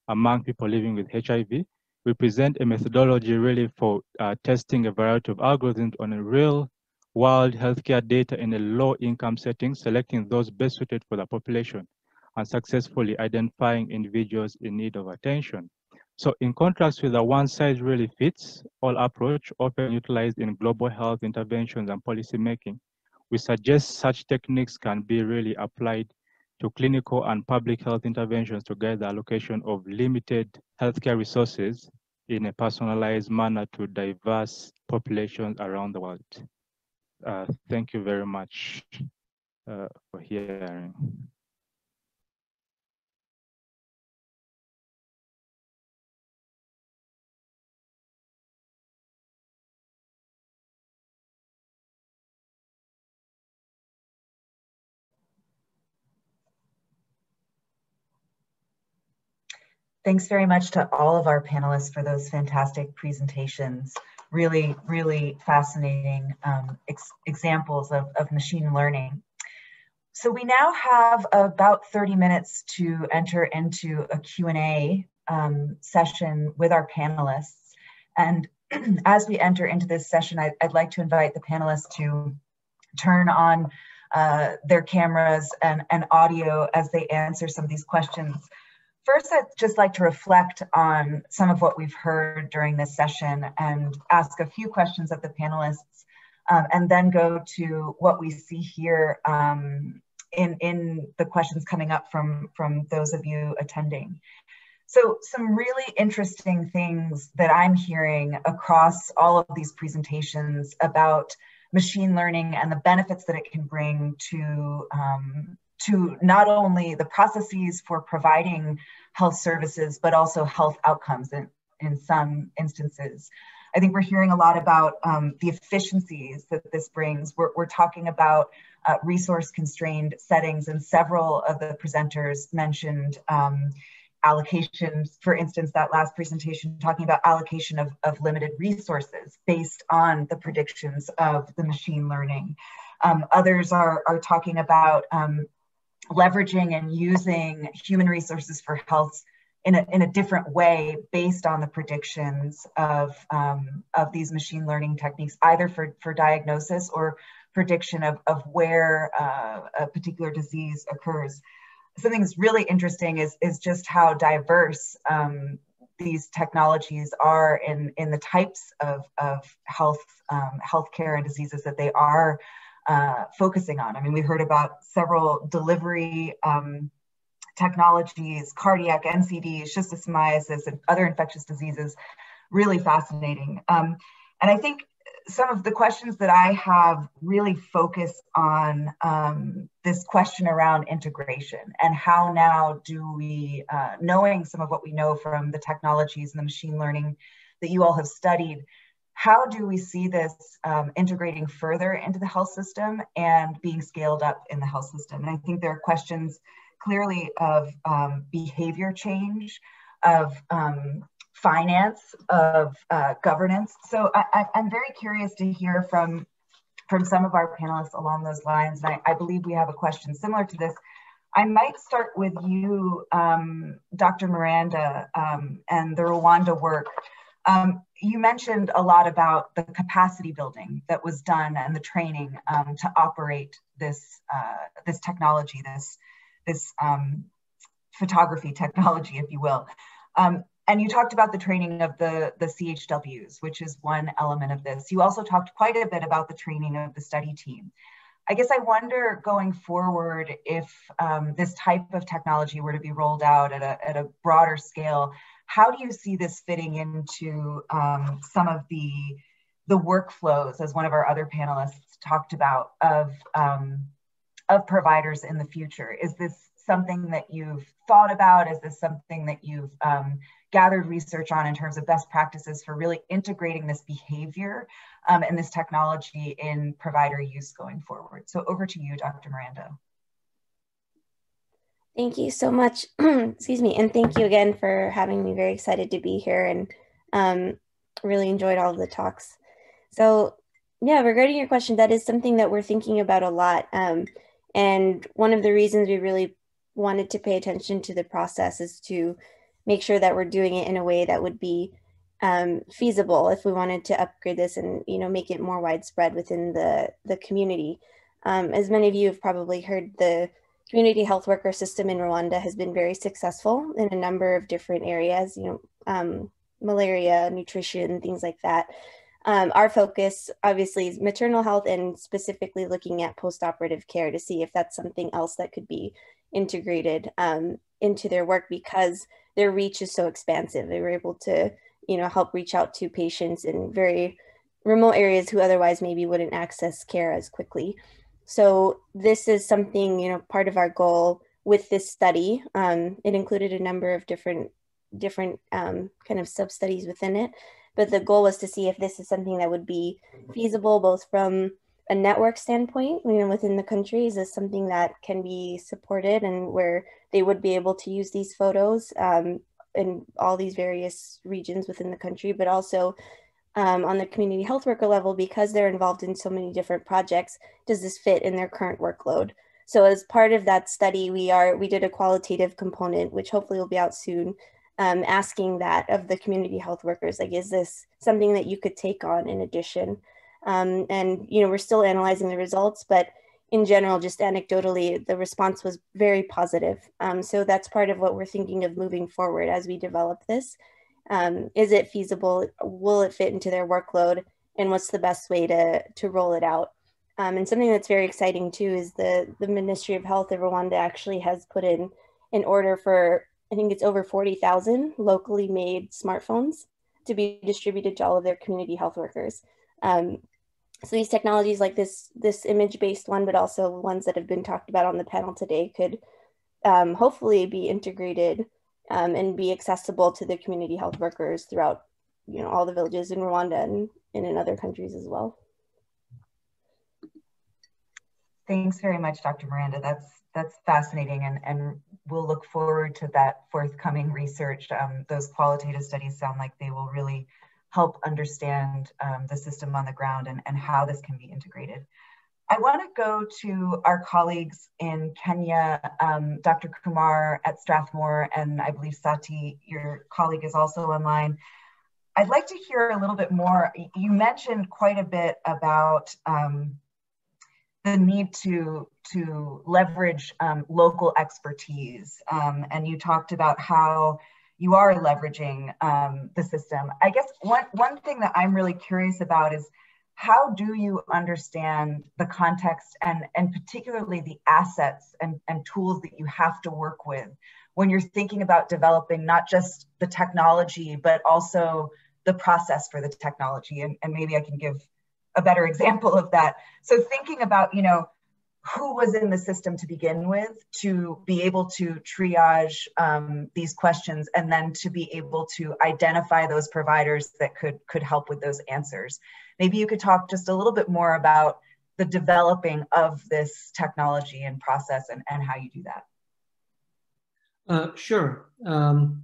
among people living with HIV. We present a methodology really for uh, testing a variety of algorithms on a real world healthcare data in a low income setting, selecting those best suited for the population and successfully identifying individuals in need of attention. So in contrast with the one size really fits all approach often utilized in global health interventions and policy making, we suggest such techniques can be really applied to clinical and public health interventions to guide the allocation of limited healthcare resources in a personalized manner to diverse populations around the world. Uh, thank you very much uh, for hearing. Thanks very much to all of our panelists for those fantastic presentations. Really, really fascinating um, ex examples of, of machine learning. So we now have about 30 minutes to enter into a Q&A um, session with our panelists. And as we enter into this session, I, would like to invite the panelists to turn on uh, their cameras and, and audio as they answer some of these questions. First, I'd just like to reflect on some of what we've heard during this session and ask a few questions of the panelists, um, and then go to what we see here um, in, in the questions coming up from, from those of you attending. So some really interesting things that I'm hearing across all of these presentations about machine learning and the benefits that it can bring to um, to not only the processes for providing health services, but also health outcomes in, in some instances. I think we're hearing a lot about um, the efficiencies that this brings. We're, we're talking about uh, resource constrained settings, and several of the presenters mentioned um, allocations. For instance, that last presentation talking about allocation of, of limited resources based on the predictions of the machine learning. Um, others are, are talking about um, leveraging and using human resources for health in a, in a different way based on the predictions of, um, of these machine learning techniques, either for, for diagnosis or prediction of, of where uh, a particular disease occurs. Something that's really interesting is, is just how diverse um, these technologies are in, in the types of, of health, um, healthcare and diseases that they are uh, focusing on. I mean, we heard about several delivery um, technologies, cardiac, NCD, schistosomiasis, and other infectious diseases. really fascinating. Um, and I think some of the questions that I have really focus on um, this question around integration and how now do we, uh, knowing some of what we know from the technologies and the machine learning that you all have studied, how do we see this um, integrating further into the health system and being scaled up in the health system? And I think there are questions clearly of um, behavior change, of um, finance, of uh, governance. So I, am very curious to hear from, from some of our panelists along those lines. And I, I believe we have a question similar to this. I might start with you, um, Dr. Miranda, um, and the Rwanda work. Um, you mentioned a lot about the capacity building that was done and the training um, to operate this uh, this technology, this this um, photography technology, if you will. Um, and you talked about the training of the, the CHWs, which is one element of this. You also talked quite a bit about the training of the study team. I guess I wonder going forward if um, this type of technology were to be rolled out at a, at a broader scale, how do you see this fitting into um, some of the, the workflows, as one of our other panelists talked about, of, um, of providers in the future? Is this something that you've thought about? Is this something that you've um, gathered research on in terms of best practices for really integrating this behavior um, and this technology in provider use going forward? So over to you, Dr. Miranda. Thank you so much. Excuse me. And thank you again for having me. Very excited to be here and um, really enjoyed all of the talks. So yeah, regarding your question, that is something that we're thinking about a lot. Um, and one of the reasons we really wanted to pay attention to the process is to make sure that we're doing it in a way that would be um, feasible if we wanted to upgrade this and you know make it more widespread within the the community. Um, as many of you have probably heard, the community health worker system in Rwanda has been very successful in a number of different areas. You know, um, malaria, nutrition, things like that. Um, our focus obviously is maternal health and specifically looking at postoperative care to see if that's something else that could be integrated um, into their work because their reach is so expansive. They were able to, you know, help reach out to patients in very remote areas who otherwise maybe wouldn't access care as quickly. So this is something, you know, part of our goal with this study. Um, it included a number of different different um, kind of sub studies within it, but the goal was to see if this is something that would be feasible both from a network standpoint, you know, within the country, is this something that can be supported and where they would be able to use these photos um, in all these various regions within the country, but also um, on the community health worker level, because they're involved in so many different projects, does this fit in their current workload? So as part of that study, we are we did a qualitative component, which hopefully will be out soon, um, asking that of the community health workers, like, is this something that you could take on in addition? Um, and, you know, we're still analyzing the results, but in general, just anecdotally, the response was very positive. Um, so that's part of what we're thinking of moving forward as we develop this. Um, is it feasible? Will it fit into their workload? And what's the best way to, to roll it out? Um, and something that's very exciting too is the, the Ministry of Health of Rwanda actually has put in an order for, I think it's over 40,000 locally made smartphones to be distributed to all of their community health workers. Um, so these technologies like this this image-based one, but also ones that have been talked about on the panel today could um, hopefully be integrated um, and be accessible to the community health workers throughout you know all the villages in Rwanda and, and in other countries as well. Thanks very much, Dr. Miranda. That's that's fascinating, and and we'll look forward to that forthcoming research. Um, those qualitative studies sound like they will really help understand um, the system on the ground and, and how this can be integrated. I want to go to our colleagues in Kenya, um, Dr. Kumar at Strathmore, and I believe Sathy, your colleague, is also online. I'd like to hear a little bit more. You mentioned quite a bit about um, the need to, to leverage um, local expertise, um, and you talked about how you are leveraging um, the system. I guess one, one thing that I'm really curious about is how do you understand the context and, and particularly the assets and, and tools that you have to work with when you're thinking about developing not just the technology, but also the process for the technology. And, and maybe I can give a better example of that. So thinking about, you know, who was in the system to begin with to be able to triage um, these questions and then to be able to identify those providers that could could help with those answers maybe you could talk just a little bit more about the developing of this technology and process and, and how you do that. Uh, sure. Um,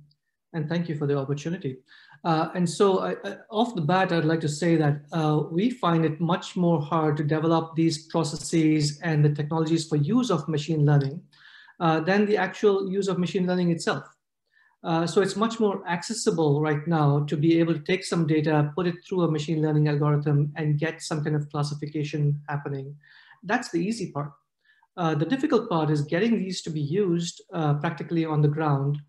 and thank you for the opportunity. Uh, and so I, I, off the bat, I'd like to say that uh, we find it much more hard to develop these processes and the technologies for use of machine learning uh, than the actual use of machine learning itself. Uh, so it's much more accessible right now to be able to take some data, put it through a machine learning algorithm and get some kind of classification happening. That's the easy part. Uh, the difficult part is getting these to be used uh, practically on the ground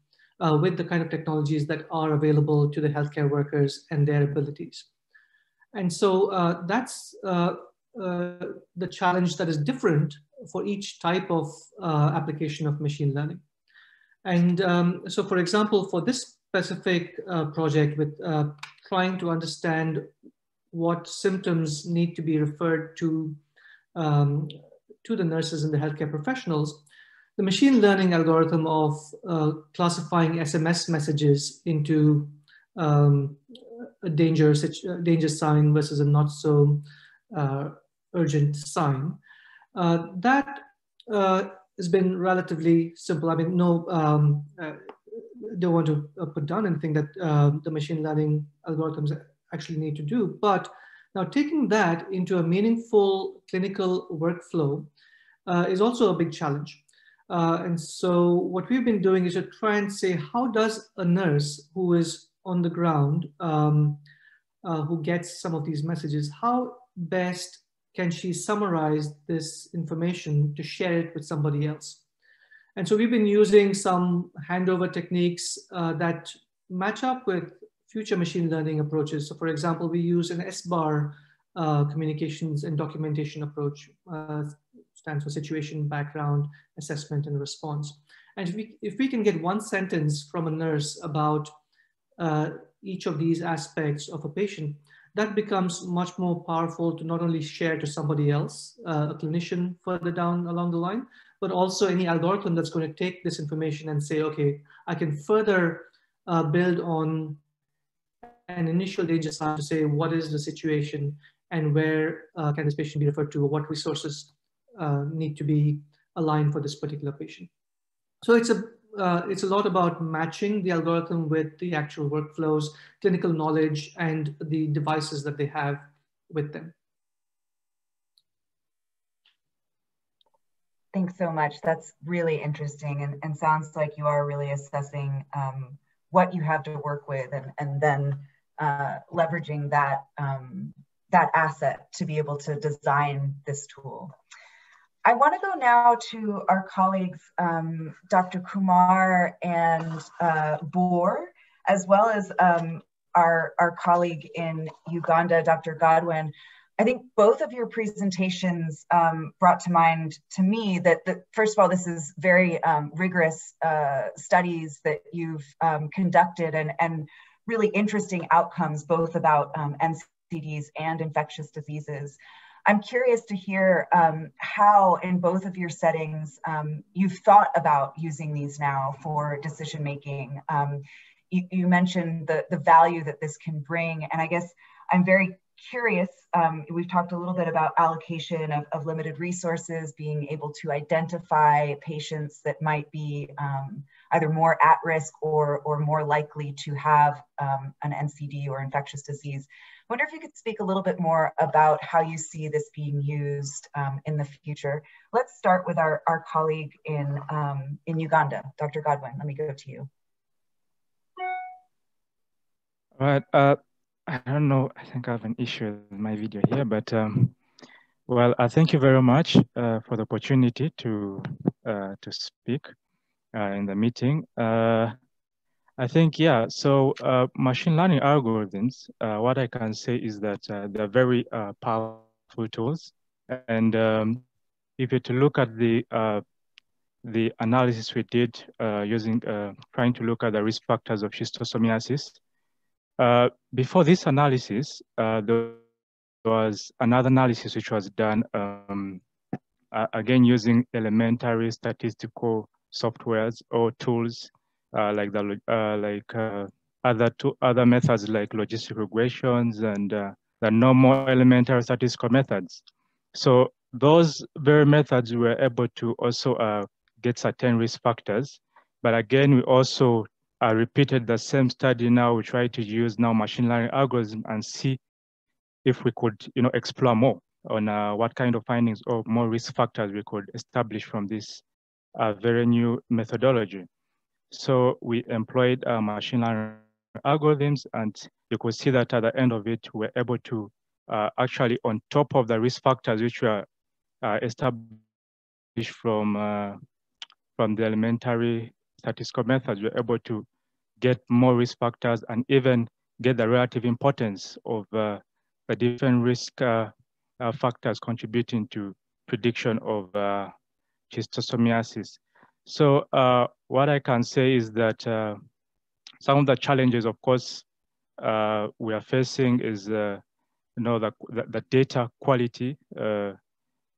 uh, with the kind of technologies that are available to the healthcare workers and their abilities. And so uh, that's the challenge that is different for each type of application of machine learning. And um, so for example, for this specific uh, project with trying to understand what symptoms need to be referred to um, to the nurses and the healthcare professionals, the machine learning algorithm of uh, classifying SMS messages into um, a danger, danger sign versus a not so uh, urgent sign, uh, that uh, has been relatively simple. I mean, no, um, uh, don't want to uh, put down anything that the machine learning algorithms actually need to do, but now taking that into a meaningful clinical workflow is also a big challenge. Uh, and so what we've been doing is to try and say, how does a nurse who is on the ground, um, uh, who gets some of these messages, how best can she summarize this information to share it with somebody else? And so we've been using some handover techniques uh, that match up with future machine learning approaches. So for example, we use an SBAR uh, communications and documentation approach uh, stands for situation, background, assessment, and response. And if we, if we can get one sentence from a nurse about uh, each of these aspects of a patient, that becomes much more powerful to not only share to somebody else, uh, a clinician further down along the line, but also any algorithm that's going to take this information and say, okay, I can further uh, build on an initial danger sign to say what is the situation and where uh, can this patient be referred to, what resources uh, need to be aligned for this particular patient. So it's a uh, it's a lot about matching the algorithm with the actual workflows, clinical knowledge, and the devices that they have with them. Thanks so much. That's really interesting and, and sounds like you are really assessing um, what you have to work with and, and then uh, leveraging that, um, that asset to be able to design this tool. I want to go now to our colleagues, um, Dr. Kumar and uh, Boer, as well as um, our, our colleague in Uganda, Dr. Godwin. I think both of your presentations um, brought to mind to me that, that, first of all, this is very um, rigorous uh, studies that you've um, conducted and, and really interesting outcomes, both about um, NCDs and infectious diseases. I'm curious to hear um, how, in both of your settings, um, you've thought about using these now for decision making. Um, you, you, mentioned the, the value that this can bring, and I guess I'm very curious. Um, we've talked a little bit about allocation of, of, limited resources, being able to identify patients that might be um, either more at risk or, or more likely to have um, an NCD or infectious disease wonder if you could speak a little bit more about how you see this being used um, in the future. Let's start with our, our colleague in, um, in Uganda, Dr. Godwin. Let me go to you. All right. Uh, I don't know. I think I have an issue with my video here, but um, well, uh, thank you very much uh, for the opportunity to uh, to speak uh, in the meeting. I think, yeah, so uh, machine learning algorithms, uh, what I can say is that uh, they're very uh, powerful tools. And um, if you to look at the uh, the analysis we did using, trying to look at the risk factors of schistosomiasis, before this analysis, there was another analysis which was done um, again using elementary statistical softwares or tools like the uh, like uh, other two other methods like logistic regressions and uh, the normal elementary statistical methods. So those very methods were able to also uh, get certain risk factors. But again, we also uh, repeated the same study now. We try to use now machine learning algorithm and see if we could, you know, explore more on uh, what kind of findings or more risk factors we could establish from this uh, very new methodology. So we employed uh, machine learning algorithms and you could see that at the end of it, we're able to uh, actually on top of the risk factors which were uh, established from, uh, from the elementary statistical methods, we're able to get more risk factors and even get the relative importance of uh, the different risk uh, uh, factors contributing to prediction of schistosomiasis. So what I can say is that some of the challenges, of course, uh, we are facing is, uh, you know, the, the, the data quality. Uh,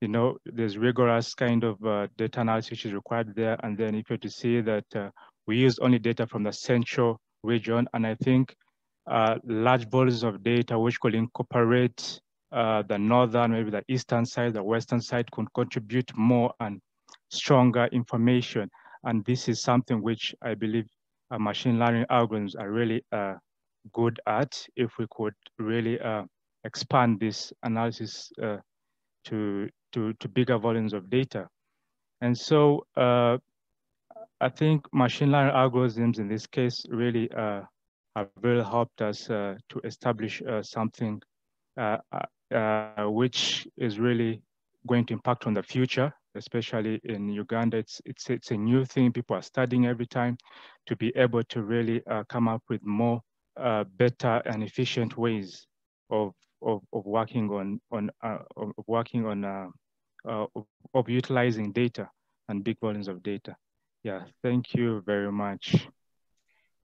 you know, there's rigorous kind of uh, data analysis which is required there. And then if you're to see that uh, we use only data from the central region, and I think uh, large volumes of data which could incorporate the northern, maybe the eastern side, the western side could contribute more and stronger information. And this is something which I believe uh, machine learning algorithms are really uh, good at if we could really uh, expand this analysis uh, to, to, to bigger volumes of data. And so uh, I think machine learning algorithms in this case really uh, have really helped us to establish something which is really going to impact on the future especially in Uganda, it's, it's, it's a new thing. People are studying every time to be able to really uh, come up with more uh, better and efficient ways of, of, of working on, on, uh, of working on, uh, uh, of, of utilizing data and big volumes of data. Yeah, thank you very much.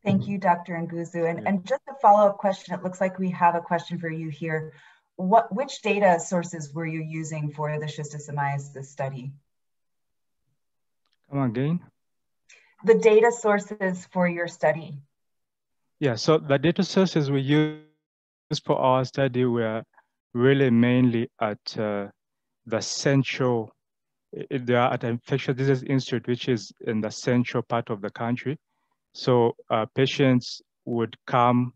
Thank you, Dr. Anguzu. And, and just a follow-up question, it looks like we have a question for you here. What, which data sources were you using for the schistosomiasis study? Come again? The data sources for your study. Yeah, so the data sources we use for our study were really mainly at uh, the central, they are at Infectious Disease Institute, which is in the central part of the country. So uh, patients would come,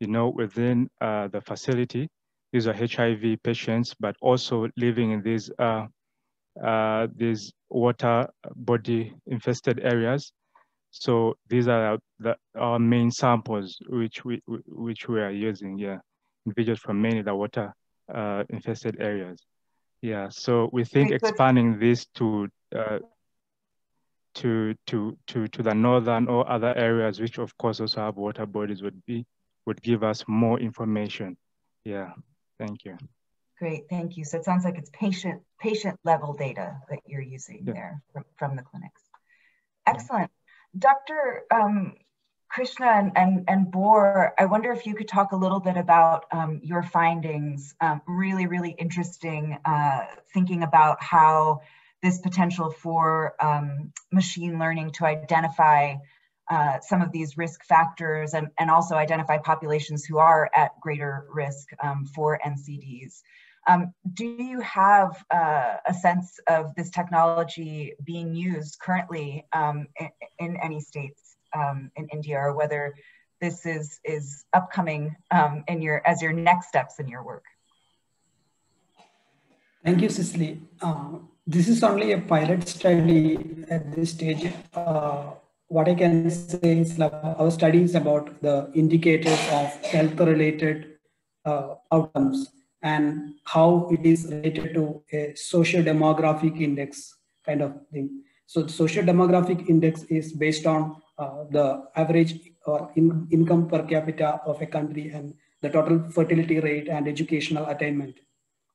you know, within uh, the facility. These are HIV patients, but also living in these uh, these water body infested areas. So these are the, our main samples which we which we are using. Yeah, individuals from mainly the water uh, infested areas. Yeah, so we think expanding this to uh, to to to to the northern or other areas, which of course also have water bodies, would be would give us more information. Yeah, thank you. Great, thank you. So it sounds like it's patient patient level data that you're using yeah. there from, from, the clinics. Excellent. Dr. Um, Krishna and, and, and Bohr, I wonder if you could talk a little bit about um, your findings. Um, really, really interesting uh, thinking about how this potential for um, machine learning to identify uh, some of these risk factors and, and also identify populations who are at greater risk um, for NCDs. Um, do you have uh, a sense of this technology being used currently um, in, in, any states um, in India, or whether this is is upcoming um, in your as your next steps in your work? Thank you, Cicely. Uh, this is only a pilot study at this stage. Uh, what I can say is our study is about the indicators of health-related uh, outcomes and how it is related to a social demographic index kind of thing. So the social demographic index is based on uh, the average or in, income per capita of a country and the total fertility rate and educational attainment.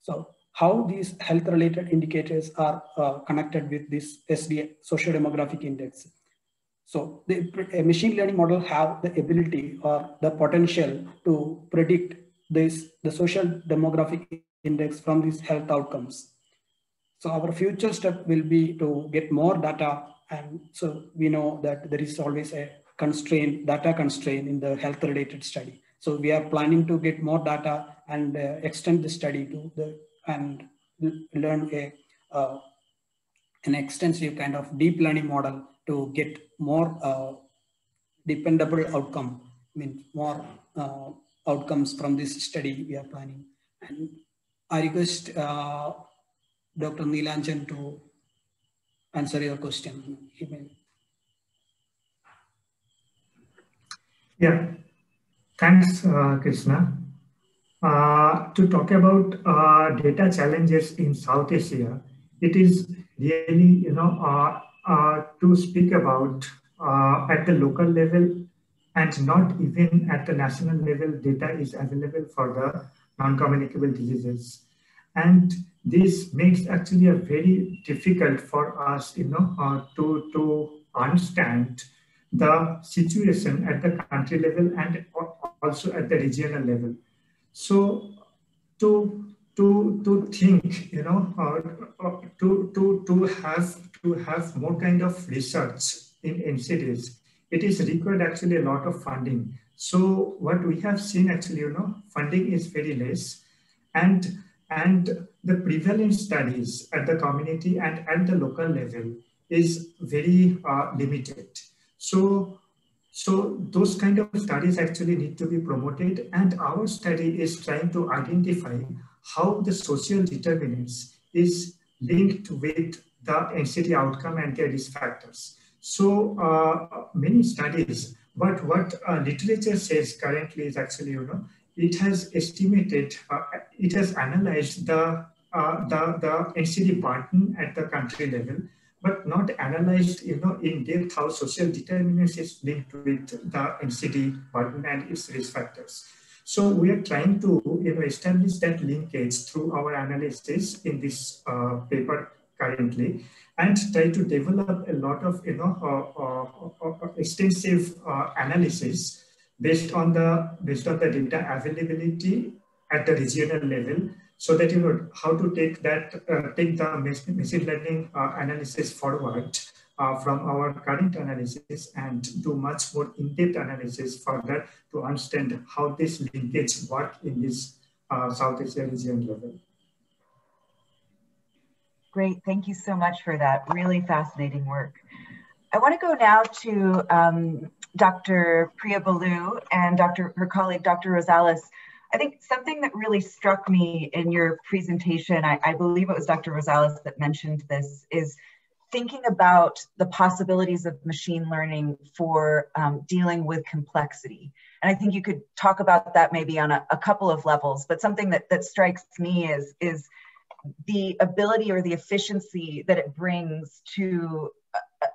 So how these health related indicators are uh, connected with this SDA social demographic index. So the, machine learning model have the ability or the potential to predict this the social demographic index from these health outcomes. So our future step will be to get more data. And so we know that there is always a constraint, data constraint in the health related study. So we are planning to get more data and uh, extend the study to the, and learn a, uh, an extensive kind of deep learning model to get more uh, dependable outcome, I mean more uh, outcomes from this study we are planning. And I request uh, Dr. Neelanjan to answer your question. Yeah, thanks, uh, Krishna. Uh, to talk about uh, data challenges in South Asia, it is really, you know, uh, uh, to speak about uh, at the local level and not even at the national level, data is available for the non-communicable diseases. And this makes actually a very difficult for us, you know, uh, to, to understand the situation at the country level and also at the regional level. So to to to think, you know, uh, uh, to to to have to have more kind of research in NCDs, it is required actually a lot of funding. So what we have seen actually, you know, funding is very less, and and the prevalence studies at the community and at the local level is very uh, limited. So, so those kind of studies actually need to be promoted and our study is trying to identify how the social determinants is linked with the NCD outcome and their risk factors. So uh, many studies, but what uh, literature says currently is actually, you know, it has estimated, uh, it has analyzed the, uh, the, the NCD burden at the country level, but not analyzed, you know, in depth how social determinants is linked with the NCD burden and its risk factors. So we are trying to, you know, establish that linkage through our analysis in this uh, paper currently and try to develop a lot of, you know, uh, uh, uh extensive analysis based on the based on the data availability at the regional level so that you know how to take that uh, take the machine learning uh, analysis forward uh, from our current analysis and do much more in-depth analysis further to understand how this linkage work in this uh, South Asia region level. Great, thank you so much for that really fascinating work. I want to go now to um, Dr. Priya Balu and Dr. her colleague, Dr. Rosales. I think something that really struck me in your presentation, I, I believe it was Dr. Rosales that mentioned this, is thinking about the possibilities of machine learning for um, dealing with complexity. And I think you could talk about that maybe on a, a couple of levels, but something that, that strikes me is, is the ability or the efficiency that it brings to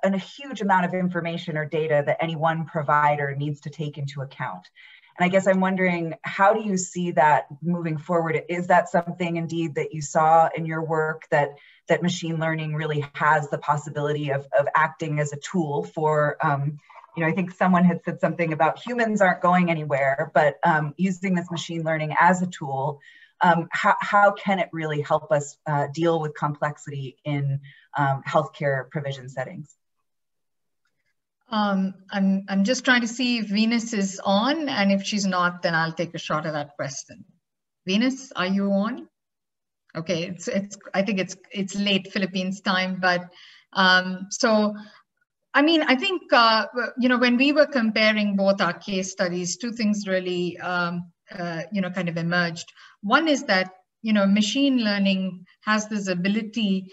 a, a huge amount of information or data that any one provider needs to take into account. And I guess I'm wondering, how do you see that moving forward? Is that something indeed that you saw in your work that that machine learning really has the possibility of, of acting as a tool for, um, you know, I think someone had said something about humans aren't going anywhere, but um, using this machine learning as a tool, um, how, how can it really help us uh, deal with complexity in um, healthcare provision settings? Um, I'm, I'm just trying to see if Venus is on, and if she's not, then I'll take a shot at that question. Venus, are you on? Okay, it's, it's I think it's it's late Philippines time, but um, so I mean, I think uh, you know when we were comparing both our case studies, two things really um, uh, you know kind of emerged. One is that you know machine learning has this ability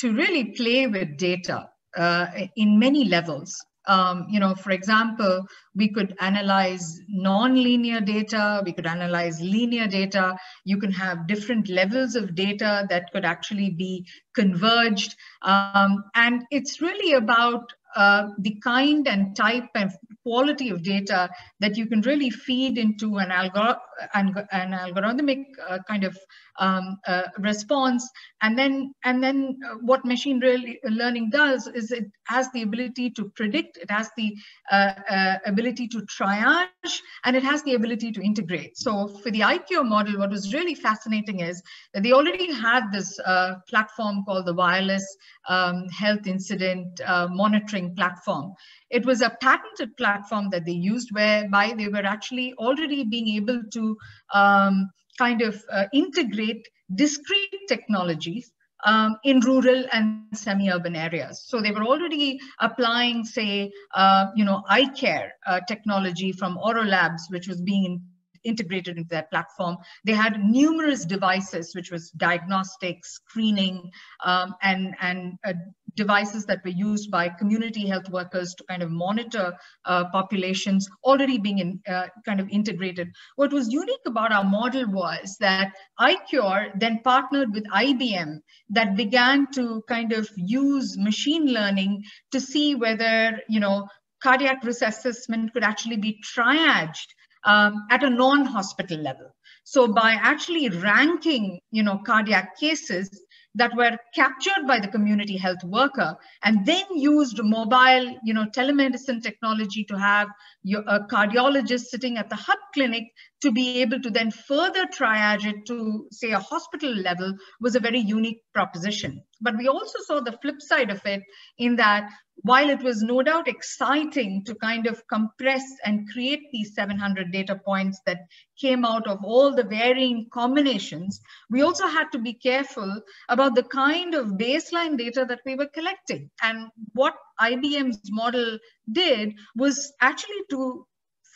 to really play with data uh, in many levels. Um, you know, for example, we could analyze non-linear data, we could analyze linear data. You can have different levels of data that could actually be converged. Um, and it's really about uh, the kind and type of quality of data that you can really feed into an, algor an, an algorithmic uh, kind of um, uh, response. And then, and then uh, what machine really learning does is it has the ability to predict, it has the uh, uh, ability to triage, and it has the ability to integrate. So for the iKure model, what was really fascinating is that they already had this uh, platform called the Wireless um, Health Incident Monitoring Platform. It was a patented platform that they used whereby they were actually already being able to um, kind of uh, integrate discrete technologies um, in rural and semi-urban areas. So they were already applying, say, uh, you know, eye care uh, technology from Oro Labs, which was being integrated into that platform. They had numerous devices, which was diagnostic, screening, um, and, and uh, devices that were used by community health workers to kind of monitor uh, populations already being in, uh, kind of integrated. What was unique about our model was that iKure then partnered with IBM that began to kind of use machine learning to see whether, you know, cardiac risk assessment could actually be triaged um, at a non-hospital level. So by actually ranking, you know, cardiac cases that were captured by the community health worker and then used mobile, you know, telemedicine technology to have your, a cardiologist sitting at the hub clinic to be able to then further triage it to say a hospital level was a very unique proposition. But we also saw the flip side of it in that while it was no doubt exciting to kind of compress and create these 700 data points that came out of all the varying combinations, we also had to be careful about the kind of baseline data that we were collecting. And what IBM's model did was actually to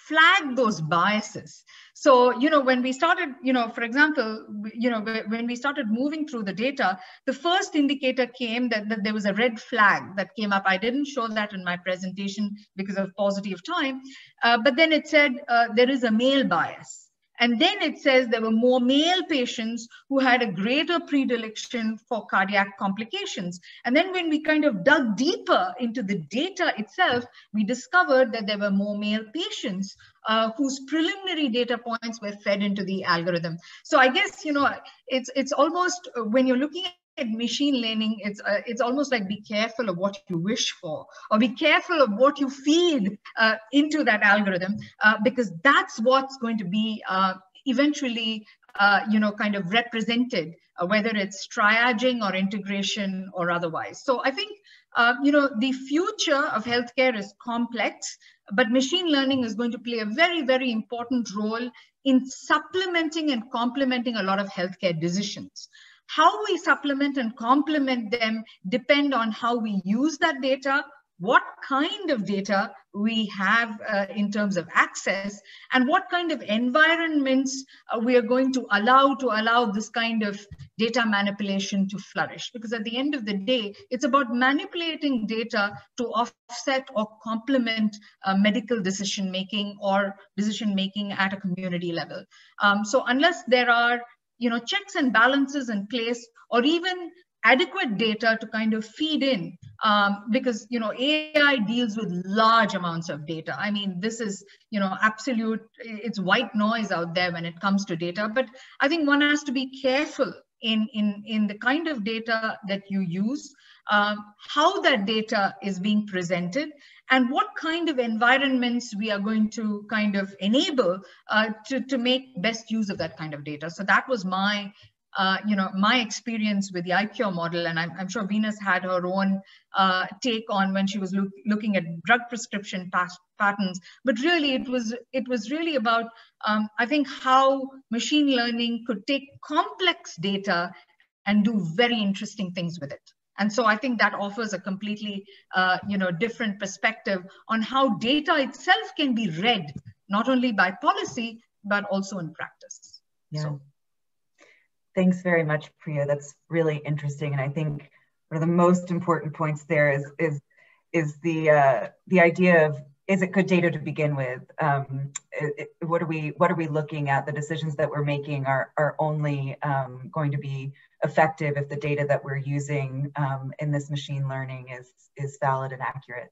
flag those biases. So, you know, when we started, you know, for example, you know, when we started moving through the data, the first indicator came that, that there was a red flag that came up. I didn't show that in my presentation because of paucity of time, uh, but then it said uh, there is a male bias. And then it says there were more male patients who had a greater predilection for cardiac complications. And then when we kind of dug deeper into the data itself, we discovered that there were more male patients uh, whose preliminary data points were fed into the algorithm. So I guess, you know, it's, it's almost uh, when you're looking at machine learning, it's uh, it's almost like be careful of what you wish for, or be careful of what you feed uh, into that algorithm, uh, because that's what's going to be uh, eventually, uh, you know, kind of represented, uh, whether it's triaging or integration or otherwise. So I think, you know, the future of healthcare is complex, but machine learning is going to play a very, very important role in supplementing and complementing a lot of healthcare decisions. How we supplement and complement them depend on how we use that data, what kind of data we have uh, in terms of access and what kind of environments uh, we are going to allow to allow this kind of data manipulation to flourish. Because at the end of the day it's about manipulating data to offset or complement uh, medical decision making or decision making at a community level. Um, so unless there are you know, checks and balances in place or even adequate data to kind of feed in um, because you know ai deals with large amounts of data. I mean this is you know absolute it's white noise out there when it comes to data but i think one has to be careful in in in the kind of data that you use um, how that data is being presented and what kind of environments we are going to kind of enable uh, to, to make best use of that kind of data. So that was my, uh, you know, my experience with the iKure model. And I'm, I'm sure Venus had her own uh, take on when she was look, looking at drug prescription patterns. But really, it was, it was really about, um, I think, how machine learning could take complex data and do very interesting things with it. And so I think that offers a completely, uh, you know, different perspective on how data itself can be read, not only by policy, but also in practice. Yeah. So. Thanks very much, Priya. That's really interesting. And I think one of the most important points there is, is, is the, uh, the idea of is it good data to begin with? Um, it, what are we what are we looking at? The decisions that we're making are are only um, going to be effective if the data that we're using um, in this machine learning is is valid and accurate.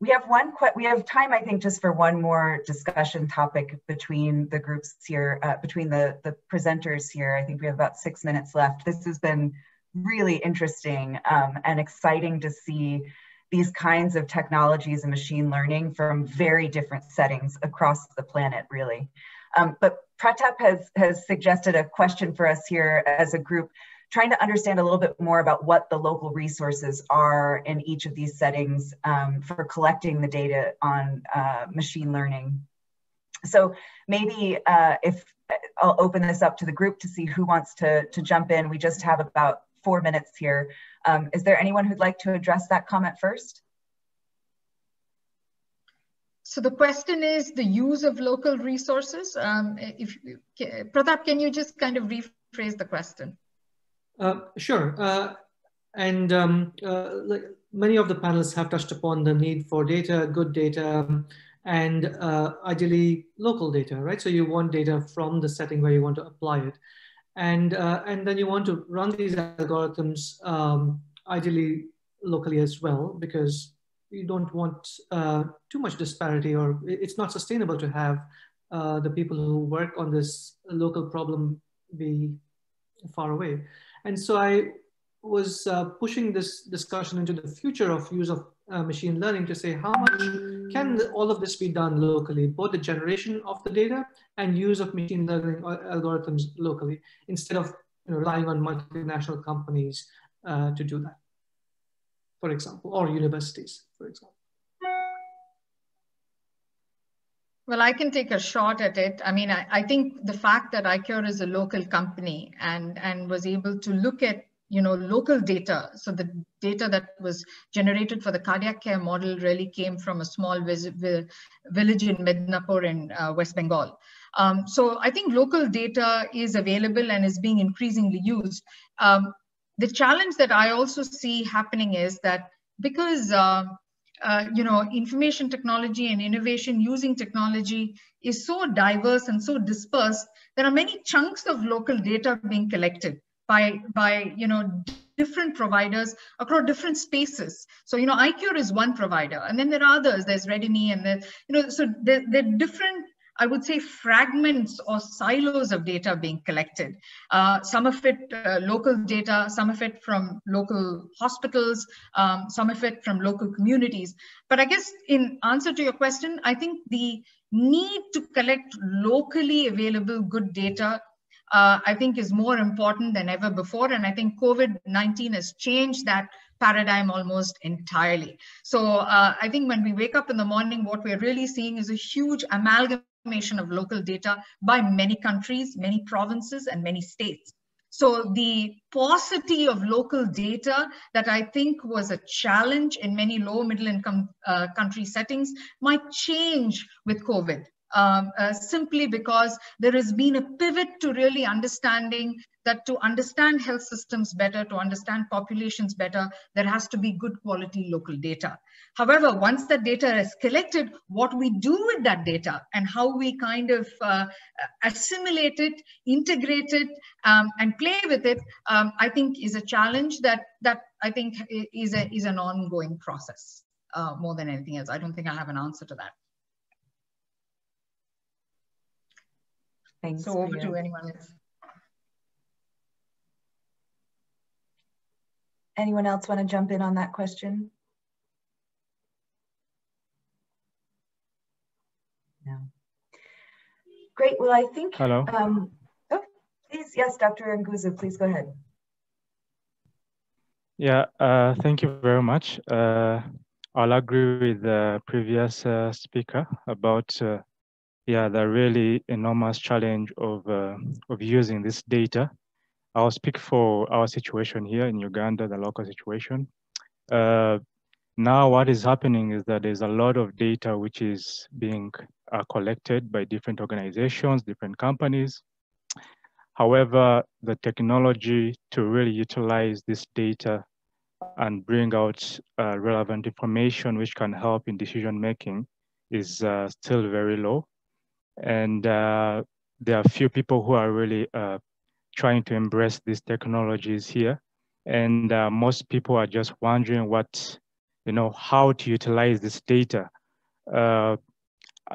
we have one, we have time, I think, just for one more discussion topic between the groups here, uh, between the, the presenters here. I think we have about six minutes left. This has been really interesting um, and exciting to see these kinds of technologies and machine learning from very different settings across the planet, really. Um, but Pratap has, has suggested a question for us here as a group trying to understand a little bit more about what the local resources are in each of these settings um, for collecting the data on uh, machine learning. So maybe uh, if I'll open this up to the group to see who wants to, to jump in. We just have about four minutes here. Um, is there anyone who'd like to address that comment first? So the question is the use of local resources. Um, if Pratap, can you just kind of rephrase the question? Uh, sure. Uh, and um, uh, like many of the panelists have touched upon the need for data, good data, and uh, ideally local data, right? So you want data from the setting where you want to apply it. And, uh, and then you want to run these algorithms um, ideally locally as well, because you don't want uh, too much disparity or it's not sustainable to have the people who work on this local problem be far away. And so I was uh, pushing this discussion into the future of use of uh, machine learning to say how much can all of this be done locally, both the generation of the data and use of machine learning algorithms locally, instead of you know, relying on multinational companies uh, to do that, for example, or universities, for example. Well, I can take a shot at it. I mean, I, I think the fact that iKure is a local company and, and was able to look at you know, local data. So the data that was generated for the cardiac care model really came from a small village in Midnapur in uh, West Bengal. Um, so I think local data is available and is being increasingly used. Um, the challenge that I also see happening is that because uh, uh, you know, information technology and innovation using technology is so diverse and so dispersed. There are many chunks of local data being collected by, by you know, different providers across different spaces. So, you know, iKure is one provider, and then there are others. There's Readimi, and there, you know, so there, there are different I would say, fragments or silos of data being collected. Uh, some of it uh, local data, some of it from local hospitals, um, some of it from local communities. But I guess in answer to your question, I think the need to collect locally available good data uh, I think is more important than ever before. And I think COVID-19 has changed that paradigm almost entirely. So uh, I think when we wake up in the morning, what we're really seeing is a huge amalgam of local data by many countries, many provinces, and many states. So the paucity of local data that I think was a challenge in many low middle income uh, country settings might change with COVID. Um, uh, simply because there has been a pivot to really understanding that to understand health systems better, to understand populations better, there has to be good quality local data. However, once that data is collected, what we do with that data and how we kind of uh, assimilate it, integrate it, um, and play with it, um, I think is a challenge that, that I think is, a, is an ongoing process uh, more than anything else. I don't think I have an answer to that. Thanks. So over to anyone else. Anyone else want to jump in on that question? No. Great. Well, I think. Hello. Um, oh, please, yes, Dr. Anguzu, please go ahead. Yeah, uh, thank you very much. Uh, I'll agree with the previous uh, speaker about uh, yeah, the really enormous challenge of, uh, of using this data I'll speak for our situation here in Uganda, the local situation. Uh, now what is happening is that there's a lot of data which is being uh, collected by different organizations, different companies. However, the technology to really utilize this data and bring out uh, relevant information which can help in decision making is uh, still very low. And uh, there are few people who are really uh, trying to embrace these technologies here. And uh, most people are just wondering what you know, how to utilize this data. Uh,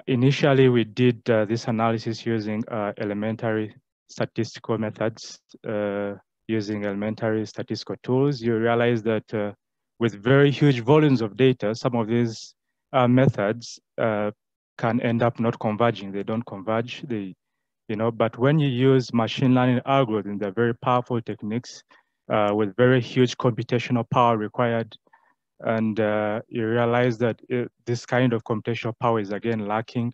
initially, we did uh, this analysis using uh, elementary statistical methods, using elementary statistical tools. You realize that with very huge volumes of data, some of these methods can end up not converging. They don't converge. They, you know, but when you use machine learning algorithms, they're very powerful techniques with very huge computational power required and uh, you realize that it, this kind of computational power is again lacking.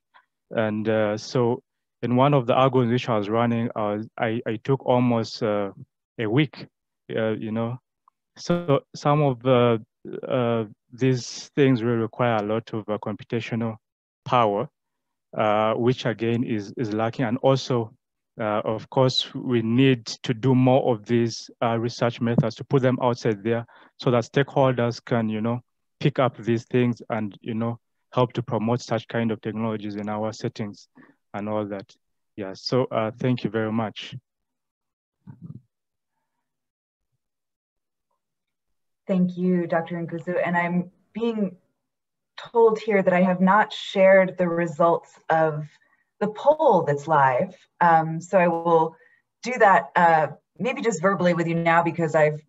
And uh, so in one of the algorithms which I was running, I, I, took almost uh, a week, uh, you know. So some of uh, these things will require a lot of uh, computational power, uh, which again is, is lacking. And also, uh, of course, we need to do more of these uh, research methods to put them outside there so that stakeholders can, you know, pick up these things and, you know, help to promote such kind of technologies in our settings and all that. Yeah, so uh, thank you very much. Thank you, Dr. Anguzu. And I'm being told here that I have not shared the results of the poll that's live. Um, so I will do that uh, maybe just verbally with you now because I've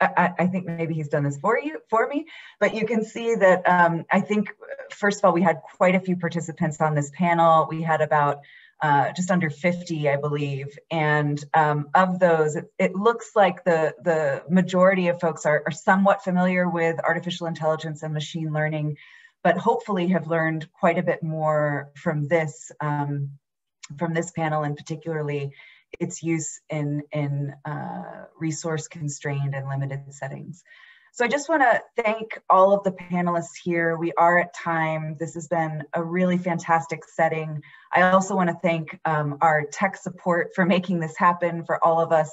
I, I, think maybe he's done this for you, for me, but you can see that um, I think, first of all, we had quite a few participants on this panel. We had about uh, just under 50, I believe. And um, of those, it, it, looks like the, the majority of folks are, are somewhat familiar with artificial intelligence and machine learning, but hopefully have learned quite a bit more from this, um, from this panel and particularly its use in, in uh, resource constrained and limited settings. So I just want to thank all of the panelists here. We are at time. This has been a really fantastic setting. I also want to thank um, our tech support for making this happen for all of us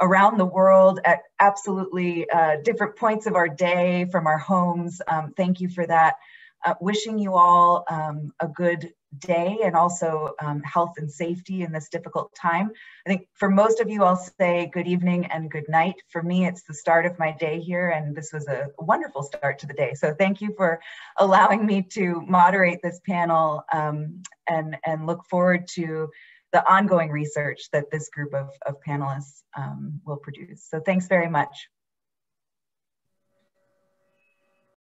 around the world at absolutely uh, different points of our day from our homes. Um, thank you for that. Uh, wishing you all um, a good day and also um, health and safety in this difficult time. I think for most of you, I'll say good evening and good night. For me, it's the start of my day here, and this was a wonderful start to the day. So thank you for allowing me to moderate this panel um, and, and look forward to the ongoing research that this group of, of panelists um, will produce. So thanks very much.